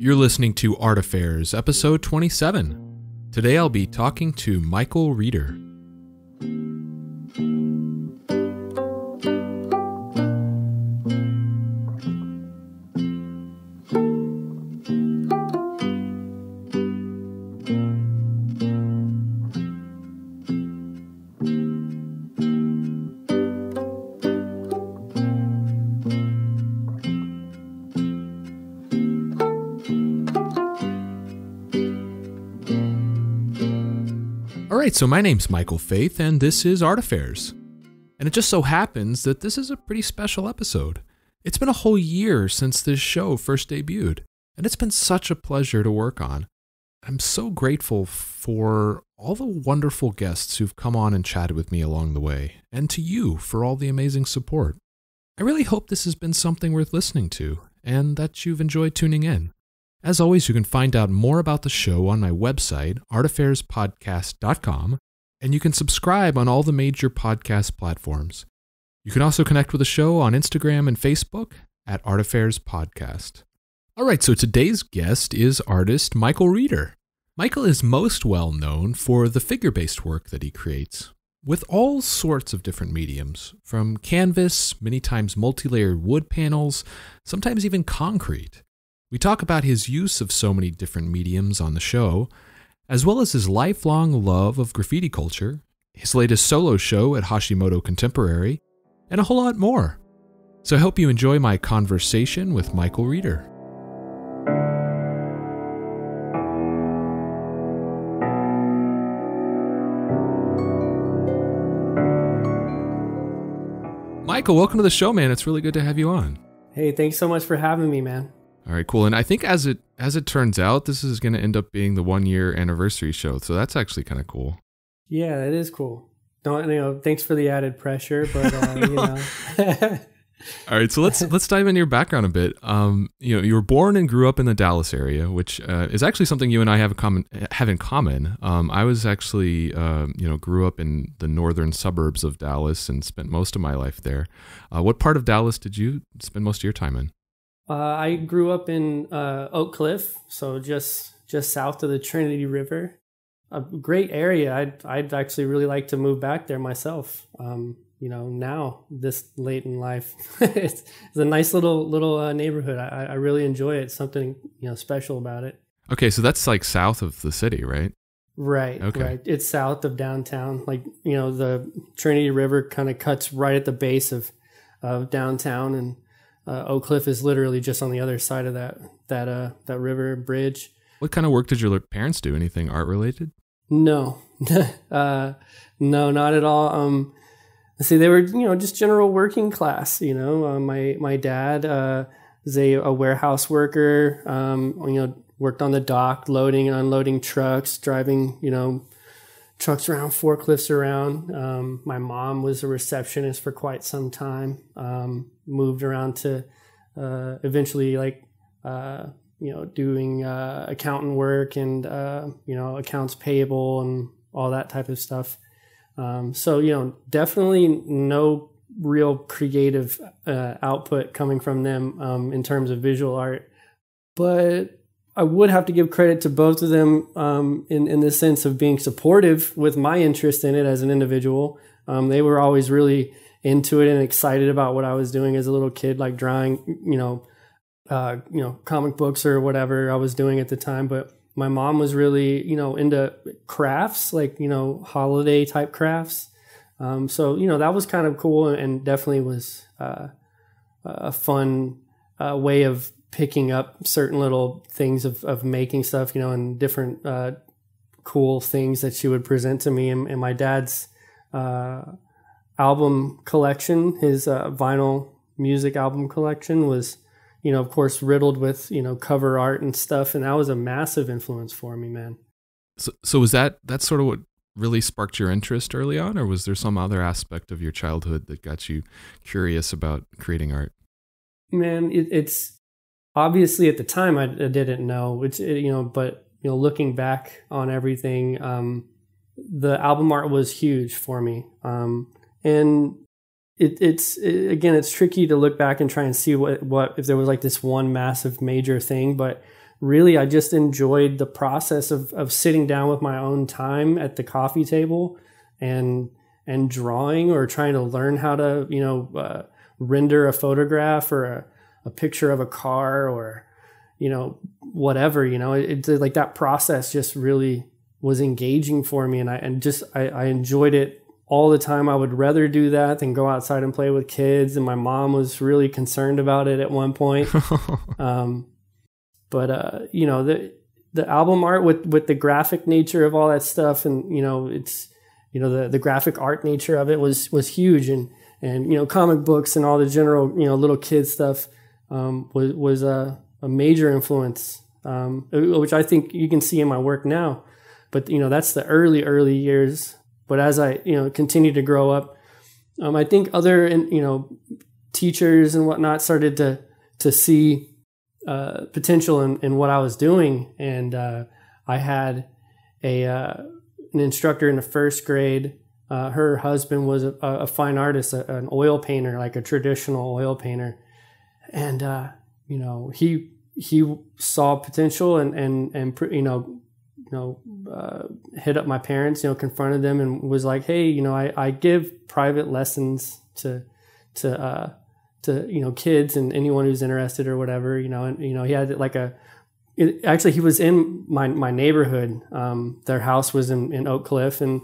You're listening to Art Affairs, episode 27. Today I'll be talking to Michael Reeder. So my name's Michael Faith, and this is Art Affairs. And it just so happens that this is a pretty special episode. It's been a whole year since this show first debuted, and it's been such a pleasure to work on. I'm so grateful for all the wonderful guests who've come on and chatted with me along the way, and to you for all the amazing support. I really hope this has been something worth listening to, and that you've enjoyed tuning in. As always, you can find out more about the show on my website, artaffairs.podcast.com, and you can subscribe on all the major podcast platforms. You can also connect with the show on Instagram and Facebook at Art Affairs Podcast. All right, so today's guest is artist Michael Reeder. Michael is most well known for the figure based work that he creates with all sorts of different mediums, from canvas, many times multi layered wood panels, sometimes even concrete. We talk about his use of so many different mediums on the show, as well as his lifelong love of graffiti culture, his latest solo show at Hashimoto Contemporary, and a whole lot more. So I hope you enjoy my conversation with Michael Reeder. Michael, welcome to the show, man. It's really good to have you on. Hey, thanks so much for having me, man. All right, cool. And I think as it as it turns out, this is going to end up being the one year anniversary show. So that's actually kind of cool. Yeah, that is cool. Don't you know? Thanks for the added pressure, but uh, you know. All right, so let's let's dive into your background a bit. Um, you know, you were born and grew up in the Dallas area, which uh, is actually something you and I have a common have in common. Um, I was actually, uh, you know, grew up in the northern suburbs of Dallas and spent most of my life there. Uh, what part of Dallas did you spend most of your time in? Uh, I grew up in uh, Oak Cliff, so just just south of the Trinity River. A great area. I'd I'd actually really like to move back there myself. Um, you know, now this late in life, it's, it's, a nice little little uh, neighborhood. I, I really enjoy it. Something you know special about it. Okay, so that's like south of the city, right? Right. Okay. Right. It's south of downtown. Like you know, the Trinity River kind of cuts right at the base of of downtown, and uh, Oak Cliff is literally just on the other side of that that uh that river bridge. What kind of work did your parents do? Anything art related? No, uh, no, not at all. Um, see, they were you know just general working class. You know, uh, my my dad uh, was a, a warehouse worker. Um, you know, worked on the dock, loading and unloading trucks, driving you know trucks around, forklifts around. Um, my mom was a receptionist for quite some time. Um, moved around to uh, eventually like uh, you know doing uh, accountant work and uh, you know accounts payable and all that type of stuff. Um, so you know definitely no real creative uh, output coming from them um, in terms of visual art, but I would have to give credit to both of them um, in in the sense of being supportive with my interest in it as an individual. Um, they were always really into it and excited about what I was doing as a little kid, like drawing, you know, uh, you know, comic books or whatever I was doing at the time. But my mom was really, you know, into crafts, like you know, holiday type crafts. Um, so you know, that was kind of cool and definitely was uh, a fun uh, way of picking up certain little things of, of making stuff, you know, and different uh, cool things that she would present to me. And, and my dad's uh, album collection, his uh, vinyl music album collection was, you know, of course, riddled with, you know, cover art and stuff. And that was a massive influence for me, man. So, so was that, that's sort of what really sparked your interest early on, or was there some other aspect of your childhood that got you curious about creating art? Man, it, it's obviously at the time I, I didn't know, which, you know, but, you know, looking back on everything, um, the album art was huge for me. Um, and it, it's it, again it's tricky to look back and try and see what what if there was like this one massive major thing but really I just enjoyed the process of of sitting down with my own time at the coffee table and and drawing or trying to learn how to you know uh, render a photograph or a, a picture of a car or you know whatever you know? It's it, like that process just really was engaging for me and I and just I, I enjoyed it all the time. I would rather do that than go outside and play with kids. And my mom was really concerned about it at one point. um, but uh, you know the the album art with with the graphic nature of all that stuff, and you know it's you know the the graphic art nature of it was was huge, and and you know comic books and all the general you know little kid stuff um, was was a, a major influence, um, which I think you can see in my work now. But you know that's the early early years but as I, you know, continued to grow up, um, I think other, you know, teachers and whatnot started to to see uh, potential in, in what I was doing, and uh, I had a uh, an instructor in the first grade. Uh, her husband was a, a fine artist, a, an oil painter, like a traditional oil painter, and uh, you know he he saw potential and and and you know you know, uh, hit up my parents, you know, confronted them and was like, Hey, you know, I, I give private lessons to, to, uh, to, you know, kids and anyone who's interested or whatever, you know, and, you know, he had like a, it, actually he was in my, my neighborhood. Um, their house was in, in Oak Cliff and,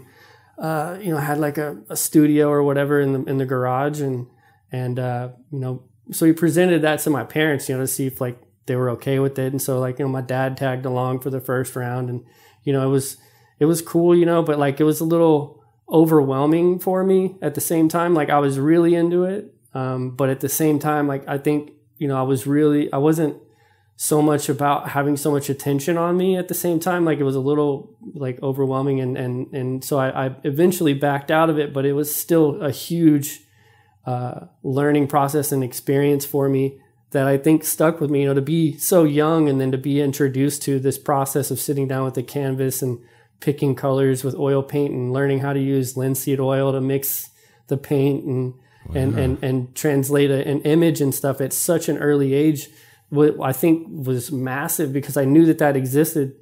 uh, you know, had like a, a studio or whatever in the, in the garage and, and, uh, you know, so he presented that to my parents, you know, to see if like they were okay with it. And so like, you know, my dad tagged along for the first round and, you know, it was, it was cool, you know, but like it was a little overwhelming for me at the same time. Like I was really into it. Um, but at the same time, like I think, you know, I was really, I wasn't so much about having so much attention on me at the same time. Like it was a little like overwhelming. And, and, and so I, I eventually backed out of it, but it was still a huge, uh, learning process and experience for me that I think stuck with me, you know, to be so young and then to be introduced to this process of sitting down with the canvas and picking colors with oil paint and learning how to use linseed oil to mix the paint and wow. and, and and translate a, an image and stuff at such an early age what I think was massive because I knew that that existed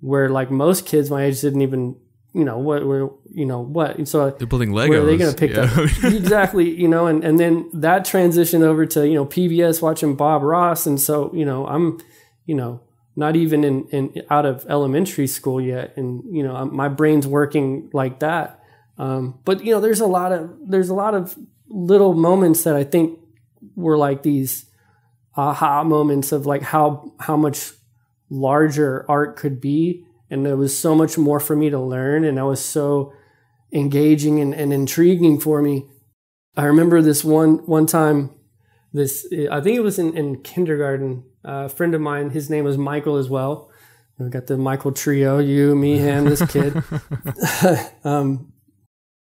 where like most kids my age didn't even you know what we're you know what so they're building Legos. Where are they going to pick yeah. up exactly? You know, and and then that transition over to you know PBS watching Bob Ross, and so you know I'm you know not even in, in out of elementary school yet, and you know my brain's working like that. Um, but you know, there's a lot of there's a lot of little moments that I think were like these aha moments of like how how much larger art could be and there was so much more for me to learn and i was so engaging and, and intriguing for me. I remember this one one time this i think it was in, in kindergarten. Uh, a friend of mine his name was michael as well. We got the michael trio you me him this kid. Um,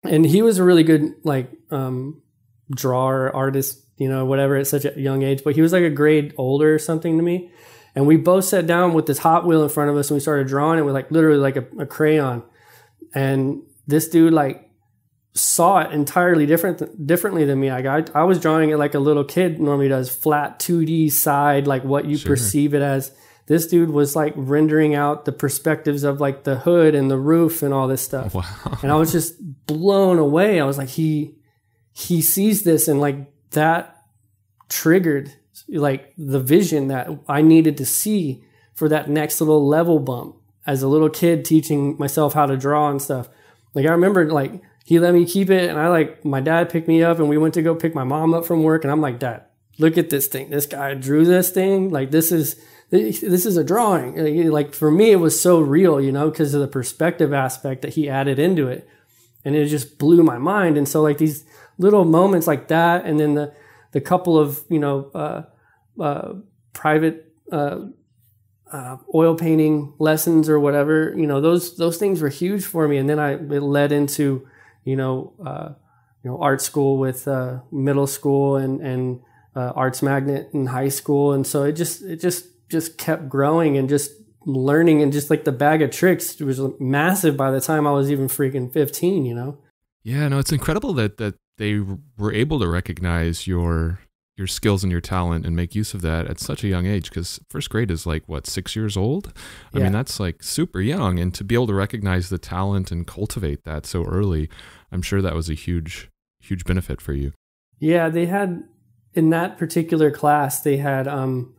and he was a really good like um, drawer artist you know whatever at such a young age but he was like a grade older or something to me and we both sat down with this Hot Wheel in front of us and we started drawing it with like literally like a, a crayon. And this dude like saw it entirely different differently than me. Like I, I was drawing it like a little kid normally does, flat 2D side, like what you sure. perceive it as. This dude was like rendering out the perspectives of like the hood and the roof and all this stuff. Wow. And I was just blown away. I was like, he he sees this and like that triggered like the vision that I needed to see for that next little level bump as a little kid teaching myself how to draw and stuff. Like I remember like he let me keep it and I like my dad picked me up and we went to go pick my mom up from work and I'm like, Dad, look at this thing. This guy drew this thing. Like this is this is a drawing. Like for me it was so real, you know, because of the perspective aspect that he added into it. And it just blew my mind. And so like these little moments like that and then the the couple of you know uh, uh, private uh, uh, oil painting lessons or whatever, you know those those things were huge for me. And then I it led into you know uh, you know art school with uh, middle school and and arts magnet in high school, and so it just it just just kept growing and just learning and just like the bag of tricks was massive by the time I was even freaking 15, you know? Yeah, no, it's incredible that, that they were able to recognize your your skills and your talent and make use of that at such a young age because first grade is like what six years old i Yeah. mean that's like super young and to be able to recognize the talent and cultivate that so early i'm sure that was a huge huge benefit for you Yeah, they had in that particular class they had um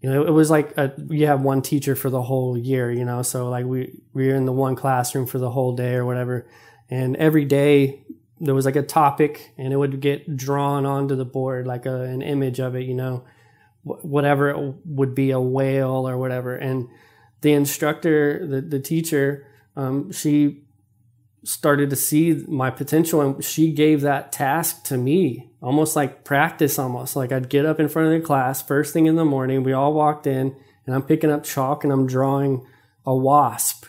you know it was like a, you have one teacher for the whole year, you know, so like we we were in the one classroom for the whole day or whatever. And every day there was like a topic and it would get drawn onto the board like a, an image of it, you know, whatever it would be a whale or whatever. And the instructor, the, the teacher, um, she started to see my potential and she gave that task to me almost like practice almost like i'd get up in front of the class first thing in the morning we all walked in and i'm picking up chalk and i'm drawing a wasp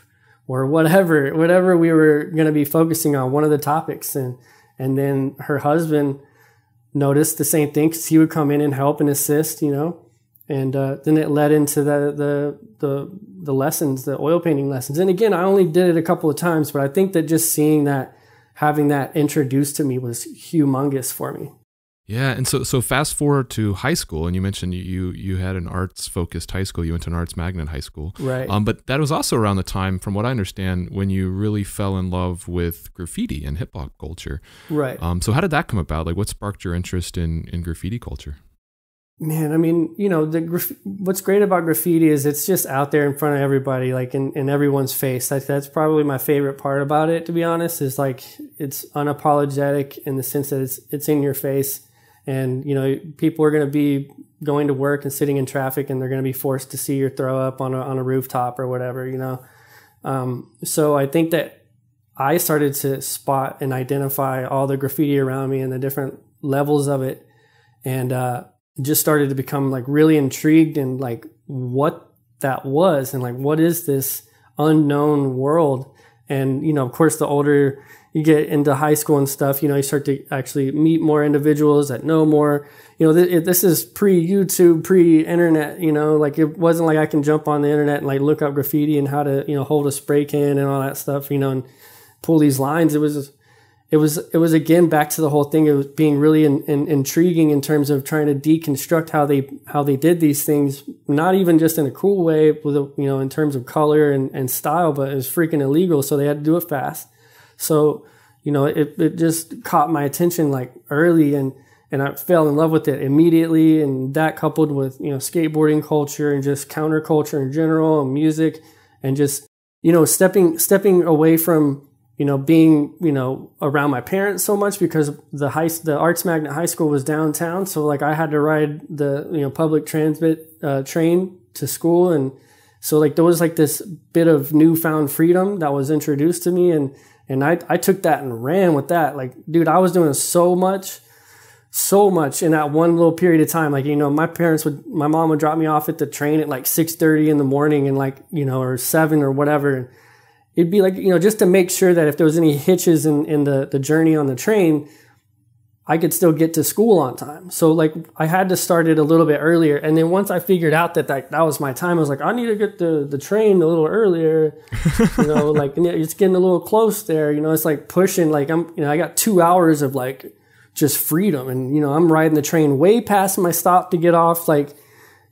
or whatever whatever we were going to be focusing on one of the topics and and then her husband noticed the same thing because he would come in and help and assist you know and uh, then it led into the, the the the lessons, the oil painting lessons. And again, I only did it a couple of times, but I think that just seeing that, having that introduced to me was humongous for me. Yeah and so so fast forward to high school and you mentioned you you, had an arts focused high school you went to an arts magnet high school Right. um, but that was also around the time from what i understand when you really fell in love with graffiti and hip-hop culture right. um, so how did that come about like what sparked your interest in in graffiti culture Man, I mean, you know, the what's great about graffiti is it's just out there in front of everybody, like in, in everyone's face. Like that's probably my favorite part about it, to be honest. Is like it's unapologetic in the sense that it's it's in your face, and you know, people are going to be going to work and sitting in traffic, and they're going to be forced to see your throw up on a on a rooftop or whatever, you know. Um, so I think that I started to spot and identify all the graffiti around me and the different levels of it, and uh, just started to become like really intrigued in like what that was and like what is this unknown world and you know of course the older you get into high school and stuff you know you start to actually meet more individuals that know more. You know th- this is pre youtube pre internet you know like it wasn't like i can jump on the internet and like look up graffiti and how to you know hold a spray can and all that stuff you know and pull these lines. It was it was it was again back to the whole thing of being really in, in, intriguing in terms of trying to deconstruct how they how they did these things not even just in a cool way with a, you know in terms of color and, and style but it was freaking illegal so they had to do it fast so you know it, it just caught my attention like early and and I fell in love with it immediately and that coupled with you know skateboarding culture and just counterculture in general and music and just you know stepping stepping away from you know, being, you know, around my parents so much because the high, the Arts Magnet High School was downtown. So like I had to ride the, you know, public transit, uh, train to school. And so like there was like this bit of newfound freedom that was introduced to me. And, and I, I took that and ran with that. Like, dude, I was doing so much, so much in that one little period of time. Like, you know, my parents would, my mom would drop me off at the train at like 6.30 in the morning and like, you know, or seven or whatever it'd be like you know just to make sure that if there was any hitches in, in the, the journey on the train i could still get to school on time. So like i had to start it a little bit earlier. And then once i figured out that that, that was my time i was like i need to get the, the train a little earlier. You know like it's getting a little close there. You know it's like pushing like i'm you know i got two hours of like just freedom. And you know i'm riding the train way past my stop to get off like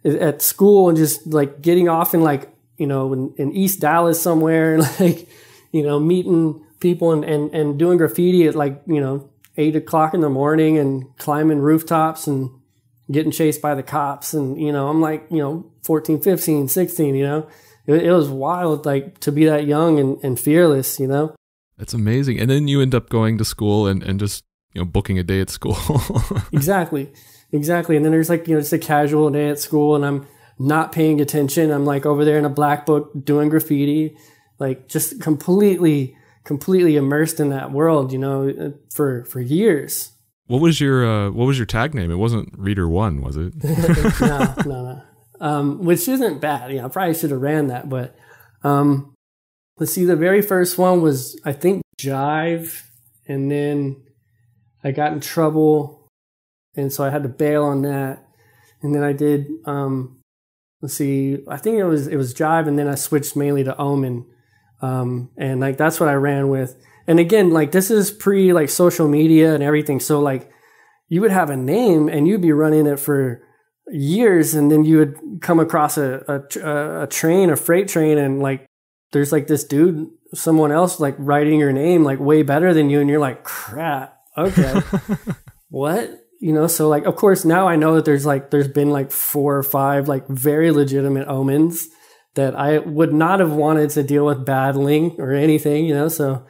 at school and just like getting off in like you know, in, in East Dallas somewhere, and like, you know, meeting people and, and, and doing graffiti at like, you know, eight o'clock in the morning and climbing rooftops and getting chased by the cops. And, you know, I'm like, you know, 14, 15, 16, you know, it, it was wild, like to be that young and, and fearless, you know? That's amazing. And then you end up going to school and, and just, you know, booking a day at school. exactly. Exactly. And then there's like, you know, just a casual day at school and I'm, not paying attention. I'm like over there in a black book doing graffiti, like just completely, completely immersed in that world, you know, for, for years. What was your, uh, what was your tag name? It wasn't Reeder One, was it? no, no, no. Um, which isn't bad. You know, I probably should have ran that, but, um, let's see, the very first one was, I think, Jive. And then I got in trouble. And so I had to bail on that. And then I did, um, let's see i think it was it was jive and then i switched mainly to omen um, and like that's what i ran with and again like this is pre like social media and everything so like you would have a name and you'd be running it for years and then you would come across a, a, a train, a freight train and like, there's like this dude, someone else like writing your name like way better than you. And you're like, crap. Okay. what? You know, so like, of course, now I know that there's like, there's been like four or five like very legitimate omens that I would not have wanted to deal with battling or anything, you know, so,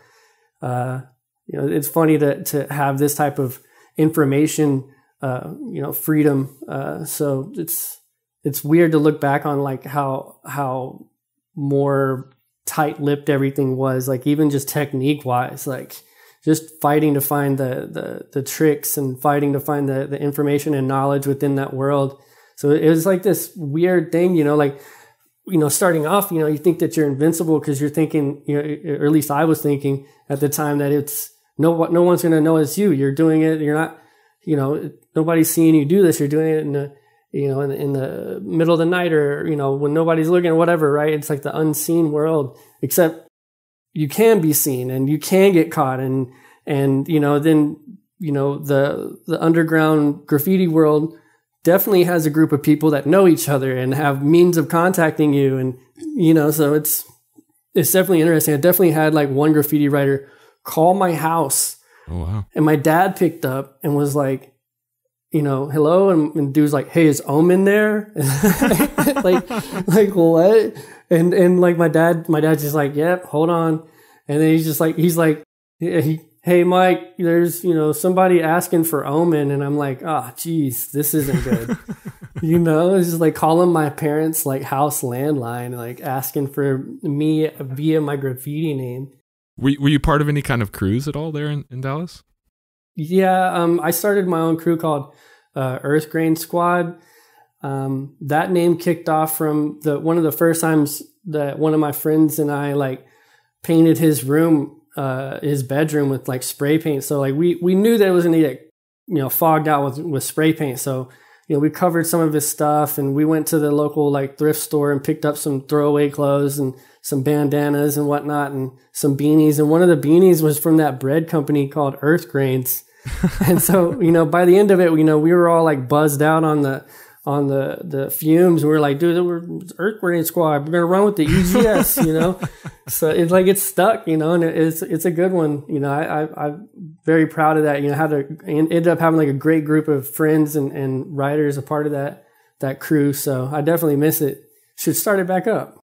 uh, you know, it's funny to, to have this type of information, uh, you know, freedom. Uh, so it's, it's weird to look back on like how, how more tight lipped everything was, like even just technique wise, like just fighting to find the, the, the tricks and fighting to find the, the information and knowledge within that world. So it was like this weird thing, you know, like, you know, starting off, you know, you think that you're invincible because you're thinking, you know, or at least I was thinking at the time that it's no, no one's going to know it's you. You're doing it. You're not, you know, nobody's seeing you do this. You're doing it in the, you know, in, in the middle of the night or, you know, when nobody's looking or whatever, right? It's like the unseen world, except you can be seen and you can get caught. And, and, you know, then, you know, the, the underground graffiti world, definitely has a group of people that know each other and have means of contacting you and you know so it's it's definitely interesting. I definitely had like one graffiti writer call my house Oh wow. and my dad picked up and was like you know hello and, and dude's like hey is omen there? Like like what? And and like my dad my dad's just like yep hold on. And then he's just like he's like he, hey mike there's you know somebody asking for omen. And i'm like oh, geez this isn't good. You know it's just like calling my parents like house landline like asking for me via my graffiti name. Were, were you part of any kind of crews at all there in, in Dallas? yeah um i started my own crew called uh, earth grain squad. Um that name kicked off from the one of the first times that one of my friends and i like painted his room uh, his bedroom with like spray paint. So like we we knew that it was gonna get you know fogged out with with spray paint. So you know we covered some of his stuff and we went to the local like thrift store and picked up some throwaway clothes and some bandanas and whatnot and some beanies. And one of the beanies was from that bread company called Earth Grains. and so you know by the end of it, you know we were all like buzzed out on the on the the fumes. we are like, dude, we're Earth Grain Squad. We're gonna run with the EGS, you know. so it's like it's stuck, you know, and it's it's a good one. You know, I, I am very proud of that. You know, had to ended up having like a great group of friends and and writers a part of that that crew. So I definitely miss it. Should start it back up.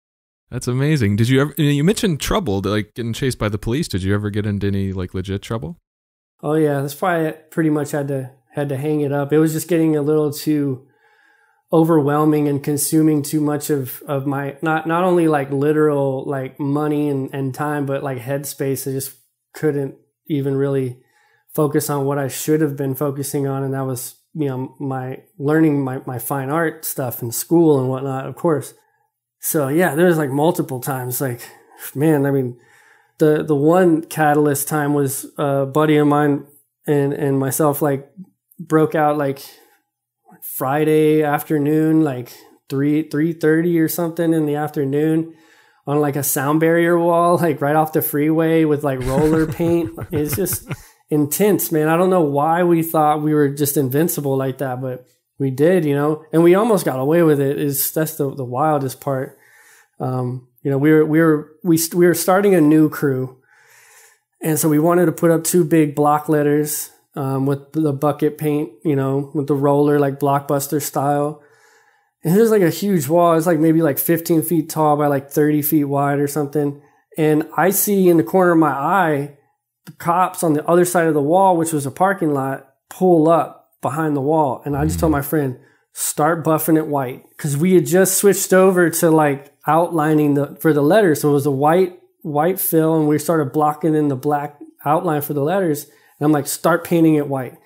That's amazing. Did you ever? You mentioned trouble, like getting chased by the police. Did you ever get into any like legit trouble? Oh yeah, that's why I pretty much had to had to hang it up. It was just getting a little too overwhelming and consuming too much of of my not not only like literal like money and and time but like headspace. I just couldn't even really focus on what i should have been focusing on and that was you know my learning my, my fine art stuff in school and whatnot of course. So yeah there's like multiple times like man i mean the the one catalyst time was a buddy of mine and and myself like broke out like Friday afternoon, like three three thirty or something in the afternoon, on like a sound barrier wall, like right off the freeway with like roller paint. It's just intense, man. I don't know why we thought we were just invincible like that, but we did, you know, and we almost got away with it. Is that's the the wildest part. Um, you know, we were we were we we were starting a new crew, and so we wanted to put up two big block letters um, with the bucket paint, you know, with the roller, like blockbuster style. And there's like a huge wall. It's like maybe like 15 feet tall by like 30 feet wide or something. And I see in the corner of my eye, the cops on the other side of the wall, which was a parking lot, pull up behind the wall. And I just told my friend, start buffing it white. Cause we had just switched over to like outlining the, for the letters. So it was a white, white fill and we started blocking in the black outline for the letters. And I'm like, start painting it white.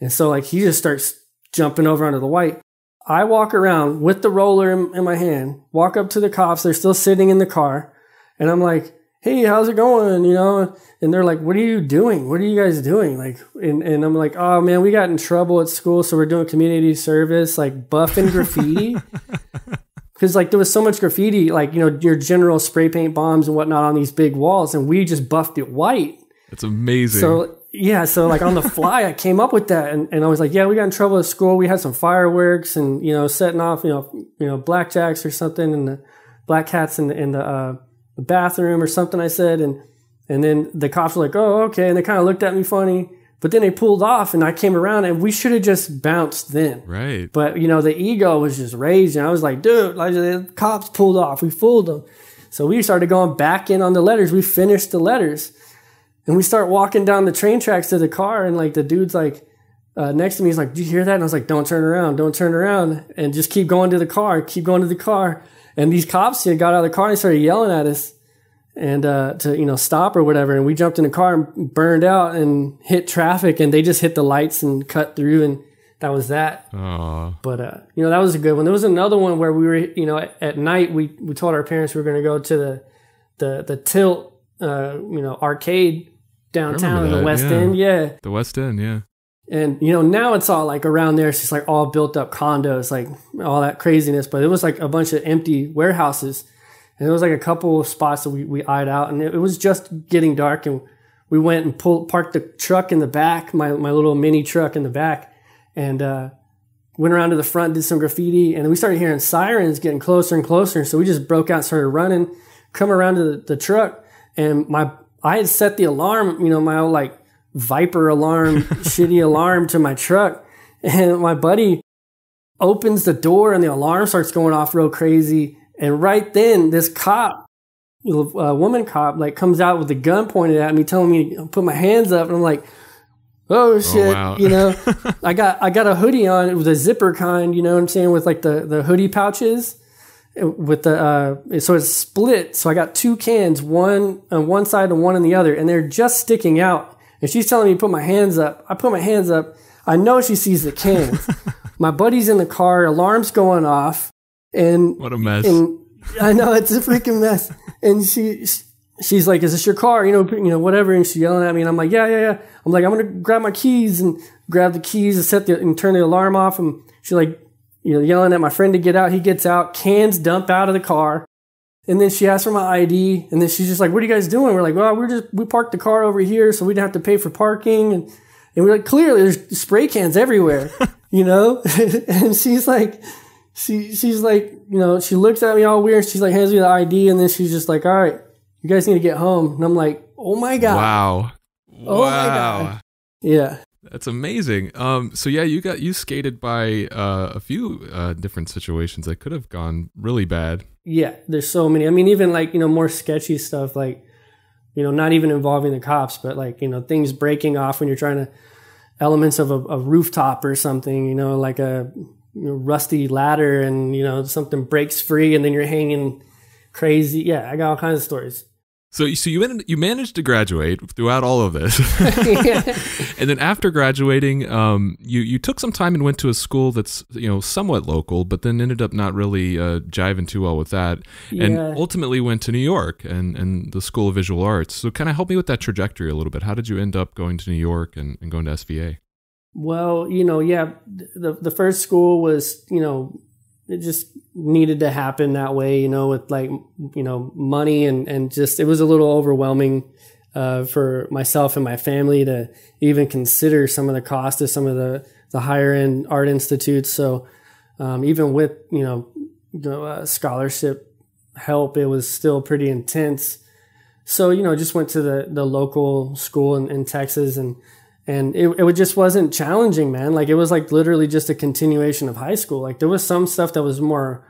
And so like he just starts jumping over onto the white. I walk around with the roller in, in, my hand, walk up to the cops. They're still sitting in the car. And I'm like, Hey, how's it going? You know, and they're like, what are you doing? What are you guys doing? Like, and, and I'm like, oh man, we got in trouble at school. So we're doing community service, like buffing graffiti. Cause like there was so much graffiti, like, you know, your general spray paint bombs and whatnot on these big walls. And we just buffed it white. That's amazing. So yeah, so like on the fly, I came up with that, and, and I was like, yeah, we got in trouble at school. We had some fireworks and you know setting off you know you know blackjacks or something, and the black cats in the in the, uh, the bathroom or something. I said, and and then the cops were like, oh okay, and they kind of looked at me funny. But then they pulled off, and I came around, and we should have just bounced then. Right. But you know, the ego was just raised, and I was like, dude, like the cops pulled off, we fooled them. So we started going back in on the letters. We finished the letters, and we start walking down the train tracks to the car, and like the dude's like uh, next to me, he's like, "Do you hear that?" And I was like, "Don't turn around, don't turn around, and just keep going to the car, keep going to the car." And these cops you know, got out of the car and started yelling at us and uh, to you know stop or whatever. And we jumped in the car and burned out and hit traffic, and they just hit the lights and cut through, and that was that. Aw. But uh, you know that was a good one. There was another one where we were you know at, at night we we told our parents we were going to go to the the the tilt uh, you know arcade downtown in the West yeah. End, yeah. The West End, yeah. And you know now it's all like around there. It's just like all built up condos, like all that craziness. But it was like a bunch of empty warehouses, and there was like a couple of spots that we we eyed out, and it, it was just getting dark, and we went and pulled parked the truck in the back, my my little mini truck in the back, and uh, went around to the front, did some graffiti, and we started hearing sirens getting closer and closer. So we just broke out, and started running, come around to the, the truck, and my I had set the alarm, you know, my old like Viper alarm, shitty alarm to my truck, and my buddy opens the door, and the alarm starts going off real crazy, and right then this cop. A woman cop like comes out with a gun pointed at me, telling me to put my hands up, and I'm like, "Oh, oh shit!" wow. You know, I got I got a hoodie on. It was a zipper kind, you know what I'm saying, with like the the hoodie pouches with the uh so it's split. So I got two cans, one on one side and one on the other, and they're just sticking out. And she's telling me to put my hands up. I put my hands up. I know she sees the cans. my buddy's in the car, alarms going off, and What a mess. and I know it's a freaking mess. And she she's like, "Is this your car?" You know, you know, whatever. And she's yelling at me, and I'm like, "Yeah, yeah, yeah." I'm like, "I'm gonna grab my keys and grab the keys and set the and turn the alarm off." And she's like, you know, yelling at my friend to get out. He gets out, cans dump out of the car. And then she asks for my ID, and then she's just like, "What are you guys doing?" We're like, "Well, we're just we parked the car over here, so we didn't have to pay for parking." And and we're like, "Clearly, there's spray cans everywhere, you know." and she's like, she she's like, you know, she looks at me all weird. She's like, hands me the ID, and then she's just like, "All right, you guys need to get home." And I'm like, "Oh my god, wow. Oh my. God. yeah." That's amazing. Um, so yeah, you got you skated by uh, a few uh, different situations that could have gone really bad. Yeah, there's so many. I mean, even like, you know, more sketchy stuff, like, you know, not even involving the cops, but like, you know, things breaking off when you're trying to, elements of a, a rooftop or something, you know, like a you know, rusty ladder and, you know, something breaks free and then you're hanging crazy. Yeah, I got all kinds of stories. So, so you ended, you managed to graduate throughout all of this, and then after graduating, um, you you took some time and went to a school that's you know somewhat local, but then ended up not really uh, jiving too well with that, and Yeah. ultimately went to New York and and the School of Visual Arts. So, kind of help me with that trajectory a little bit. How did you end up going to New York and, and going to SVA? Well, you know, yeah, the the first school was, you know, it just needed to happen that way, you know, with like, you know, money and and just it was a little overwhelming uh, for myself and my family to even consider some of the cost of some of the the higher end art institutes. So um, even with you know, the uh, scholarship help, it was still pretty intense. So you know, just went to the the local school in, in Texas and and it, it just wasn't challenging man. Like it was like literally just a continuation of high school. Like there was some stuff that was more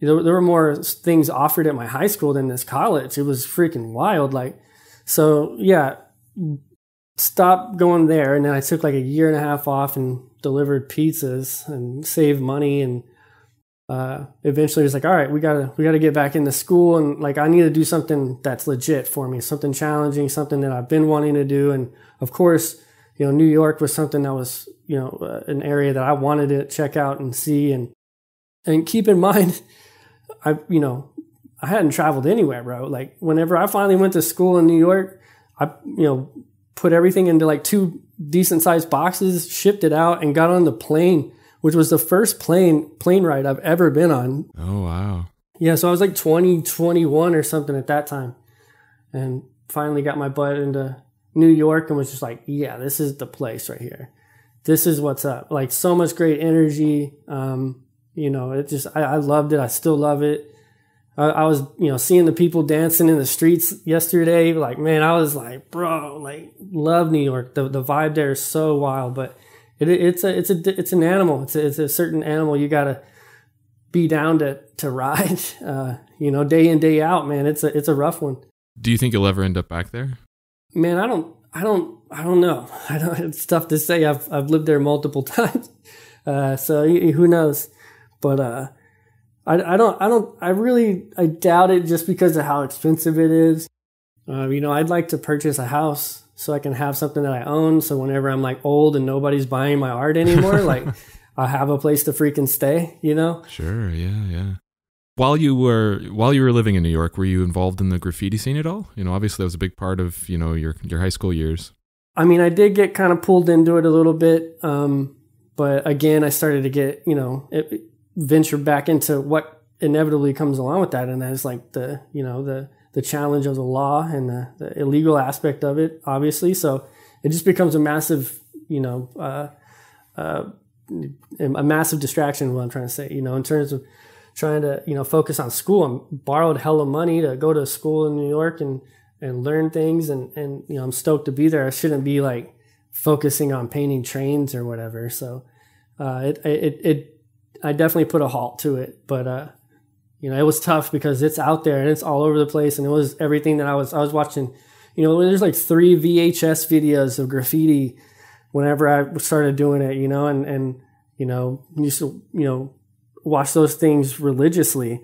know, there were more things offered at my high school than this college. It was freaking wild. Like so yeah stop going there and then i took like a year and a half off and delivered pizzas and saved money and uh, eventually it was like all right we gotta we gotta get back into school and like i need to do something that's legit for me something challenging something that i've been wanting to do. And of course you know, New York was something that was, you know, uh, an area that I wanted to check out and see. And, and keep in mind, I, you know, I hadn't traveled anywhere, bro. Like whenever I finally went to school in New York, I, you know, put everything into like two decent sized boxes, shipped it out and got on the plane, which was the first plane, plane ride I've ever been on. Oh wow! Yeah. So I was like 20, 21 or something at that time and finally got my butt into New York and was just like, yeah, this is the place right here. This is what's up. Like so much great energy. Um, you know, it just I, I loved it. I still love it. I, I, was you know seeing the people dancing in the streets yesterday. Like man, I was like, bro, like love New York. The the vibe there is so wild, but it, it's a it's a it's an animal. It's a, it's a certain animal you gotta be down to to ride. Uh, you know, day in day out, man. It's a it's a rough one. Do you think you'll ever end up back there? Man, I don't I don't I don't know. I don't. It's tough to say. I've I've lived there multiple times, uh, so who knows? But uh, I I don't I don't I really I doubt it just because of how expensive it is. Uh, you know, I'd like to purchase a house so I can have something that I own. So whenever I'm like old and nobody's buying my art anymore, like I have a place to freaking stay. You know? Sure. Yeah. Yeah. While you were while you were living in New York, were you involved in the graffiti scene at all? You know, obviously that was a big part of you know your your high school years. I mean, I did get kind of pulled into it a little bit, um, but again, I started to get you know it, venture back into what inevitably comes along with that, and that is like the you know the the challenge of the law and the, the illegal aspect of it, obviously. So it just becomes a massive you know uh, uh, a massive distraction. What I'm trying to say, you know, in terms of trying to you know focus on school. I borrowed hella money to go to school in New York and and learn things, and and you know I'm stoked to be there. I shouldn't be like focusing on painting trains or whatever. So uh, it it it I definitely put a halt to it, but uh, you know, it was tough because it's out there and it's all over the place, and it was everything that I was I was watching. You know, there's like three VHS videos of graffiti whenever I started doing it. You know, and and you know, used to you know watch those things religiously.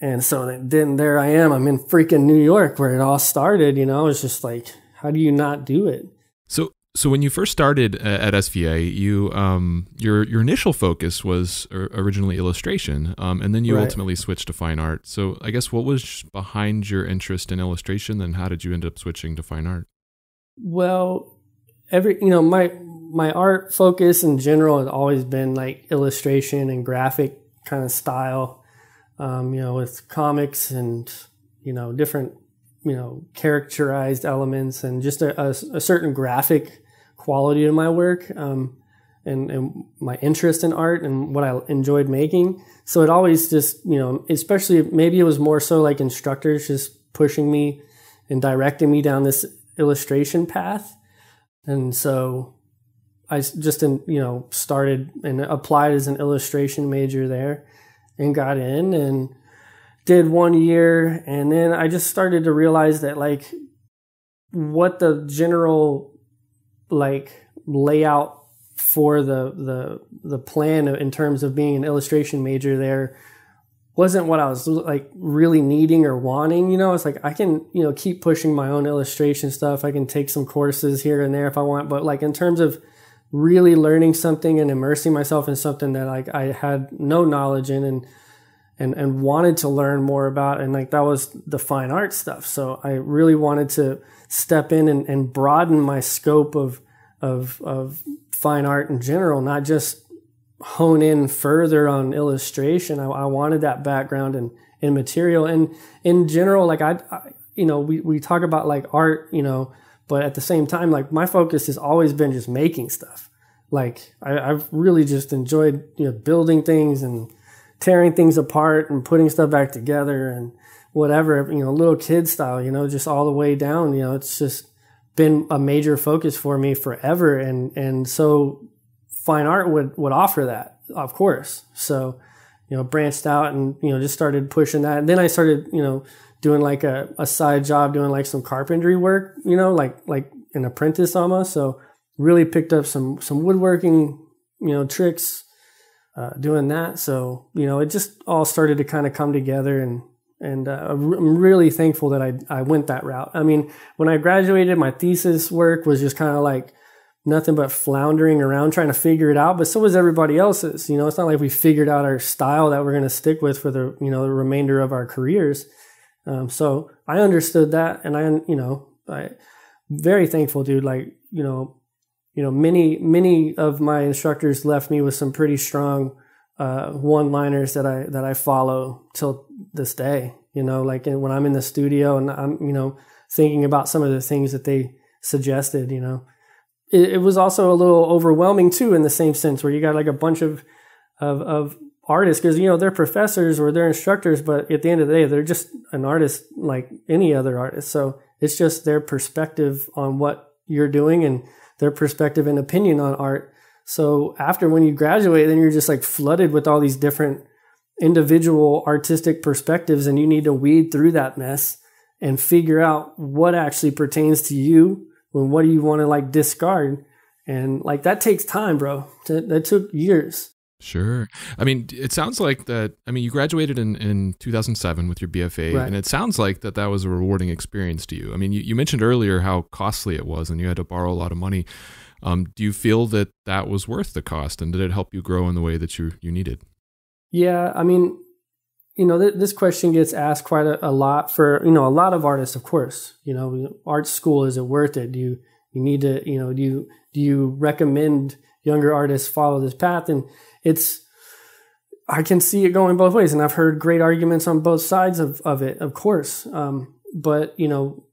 And so then there I am. I'm in freaking New York where it all started. You know, it's just like, how do you not do it? So so when you first started uh, at SVA, you um, your your initial focus was originally illustration, um, and then you right. ultimately switched to fine art. So I guess what was behind your interest in illustration, and how did you end up switching to fine art? Well, every you know my my art focus in general has always been like illustration and graphic kind of style. Um, you know, with comics and you know different you know characterized elements and just a, a, a certain graphic quality to my work um, and, and my interest in art and what I enjoyed making. So it always just, you know, especially maybe it was more so like instructors just pushing me and directing me down this illustration path. And so I just, you know, started and applied as an illustration major there and got in and did one year. And then I just started to realize that like what the general like layout for the the the plan in terms of being an illustration major there wasn't what I was like really needing or wanting. You know, it's like I can you know keep pushing my own illustration stuff. I can take some courses here and there if I want, but like in terms of really learning something and immersing myself in something that like I had no knowledge in and and and wanted to learn more about and like that was the fine art stuff. So I really wanted to step in and, and broaden my scope of of of fine art in general, not just hone in further on illustration. I, I wanted that background in, in material and in general, like I, I, you know, we, we talk about like art, you know, but at the same time, like my focus has always been just making stuff. Like I, I've really just enjoyed, you know, building things and tearing things apart and putting stuff back together and whatever, you know, little kid style, you know, just all the way down, you know, it's just been a major focus for me forever. And, and so fine art would, would offer that, of course. So, you know, branched out and, you know, just started pushing that. And then I started, you know, doing like a, a side job, doing like some carpentry work, you know, like, like an apprentice almost. So really picked up some, some woodworking, you know, tricks, uh, doing that. So, you know, it just all started to kind of come together and, and uh, I'm really thankful that I, I went that route. I mean, when I graduated, my thesis work was just kind of like nothing but floundering around trying to figure it out, but so was everybody else's. You know, it's not like we figured out our style that we're going to stick with for the, you know, the remainder of our careers. Um, so I understood that and I, you know, I very thankful, dude. Like, you know, you know, many, many of my instructors left me with some pretty strong, uh, one-liners that I that I follow till this day. You know, like when I'm in the studio and I'm you know thinking about some of the things that they suggested. You know, it, it was also a little overwhelming too, in the same sense where you got like a bunch of of, of artists because you know they're professors or they're instructors, but at the end of the day, they're just an artist like any other artist. So it's just their perspective on what you're doing and their perspective and opinion on art. So after when you graduate, then you're just like flooded with all these different individual artistic perspectives, and you need to weed through that mess and figure out what actually pertains to you and what do you want to like discard. And like that takes time, bro. That took years. Sure. I mean, it sounds like that. I mean, you graduated in, in 2007 with your BFA, right. and it sounds like that that was a rewarding experience to you. I mean, you, you mentioned earlier how costly it was and you had to borrow a lot of money. Um, do you feel that that was worth the cost and did it help you grow in the way that you, you needed? Yeah. I mean, you know, th- this question gets asked quite a, a, lot for, you know, a lot of artists, of course. You know, art school, is it worth it? Do you, you need to, you know, do you, do you recommend younger artists follow this path? And, it's I can see it going both ways, and I've heard great arguments on both sides of, of it, of course. Um, but you know,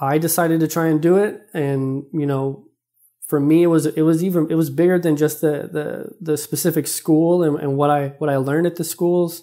I decided to try and do it, and you know, for me, it was it was even it was bigger than just the the the specific school and, and what I what I learned at the schools,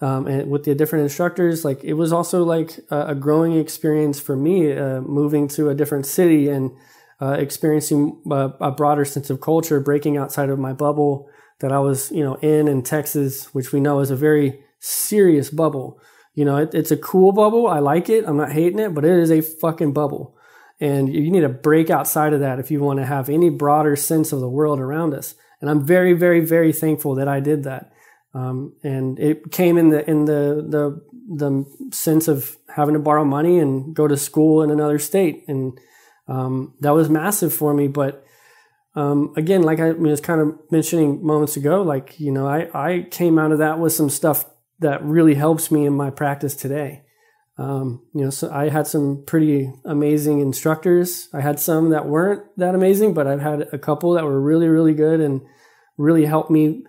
um, and with the different instructors. Like it was also like a, a growing experience for me, uh, moving to a different city and uh, experiencing a, a broader sense of culture, breaking outside of my bubble that I was, you know, in in Texas, which we know is a very serious bubble. You know, it, it's a cool bubble. I like it. I'm not hating it, but it is a fucking bubble. And you need to break outside of that if you want to have any broader sense of the world around us. And I'm very, very, very thankful that I did that. Um, and it came in the in the the the sense of having to borrow money and go to school in another state, and um, that was massive for me. But um, again, like I was kind of mentioning moments ago, like, you know, I, I came out of that with some stuff that really helps me in my practice today. Um, you know, so I had some pretty amazing instructors. I had some that weren't that amazing, but I've had a couple that were really, really good and really helped me,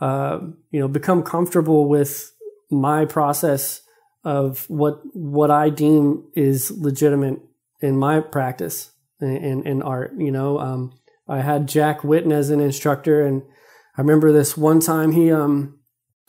uh, you know, become comfortable with my process of what what I deem is legitimate in my practice in, in art. You know, um, I had Jack Whitten as an instructor, and I remember this one time he um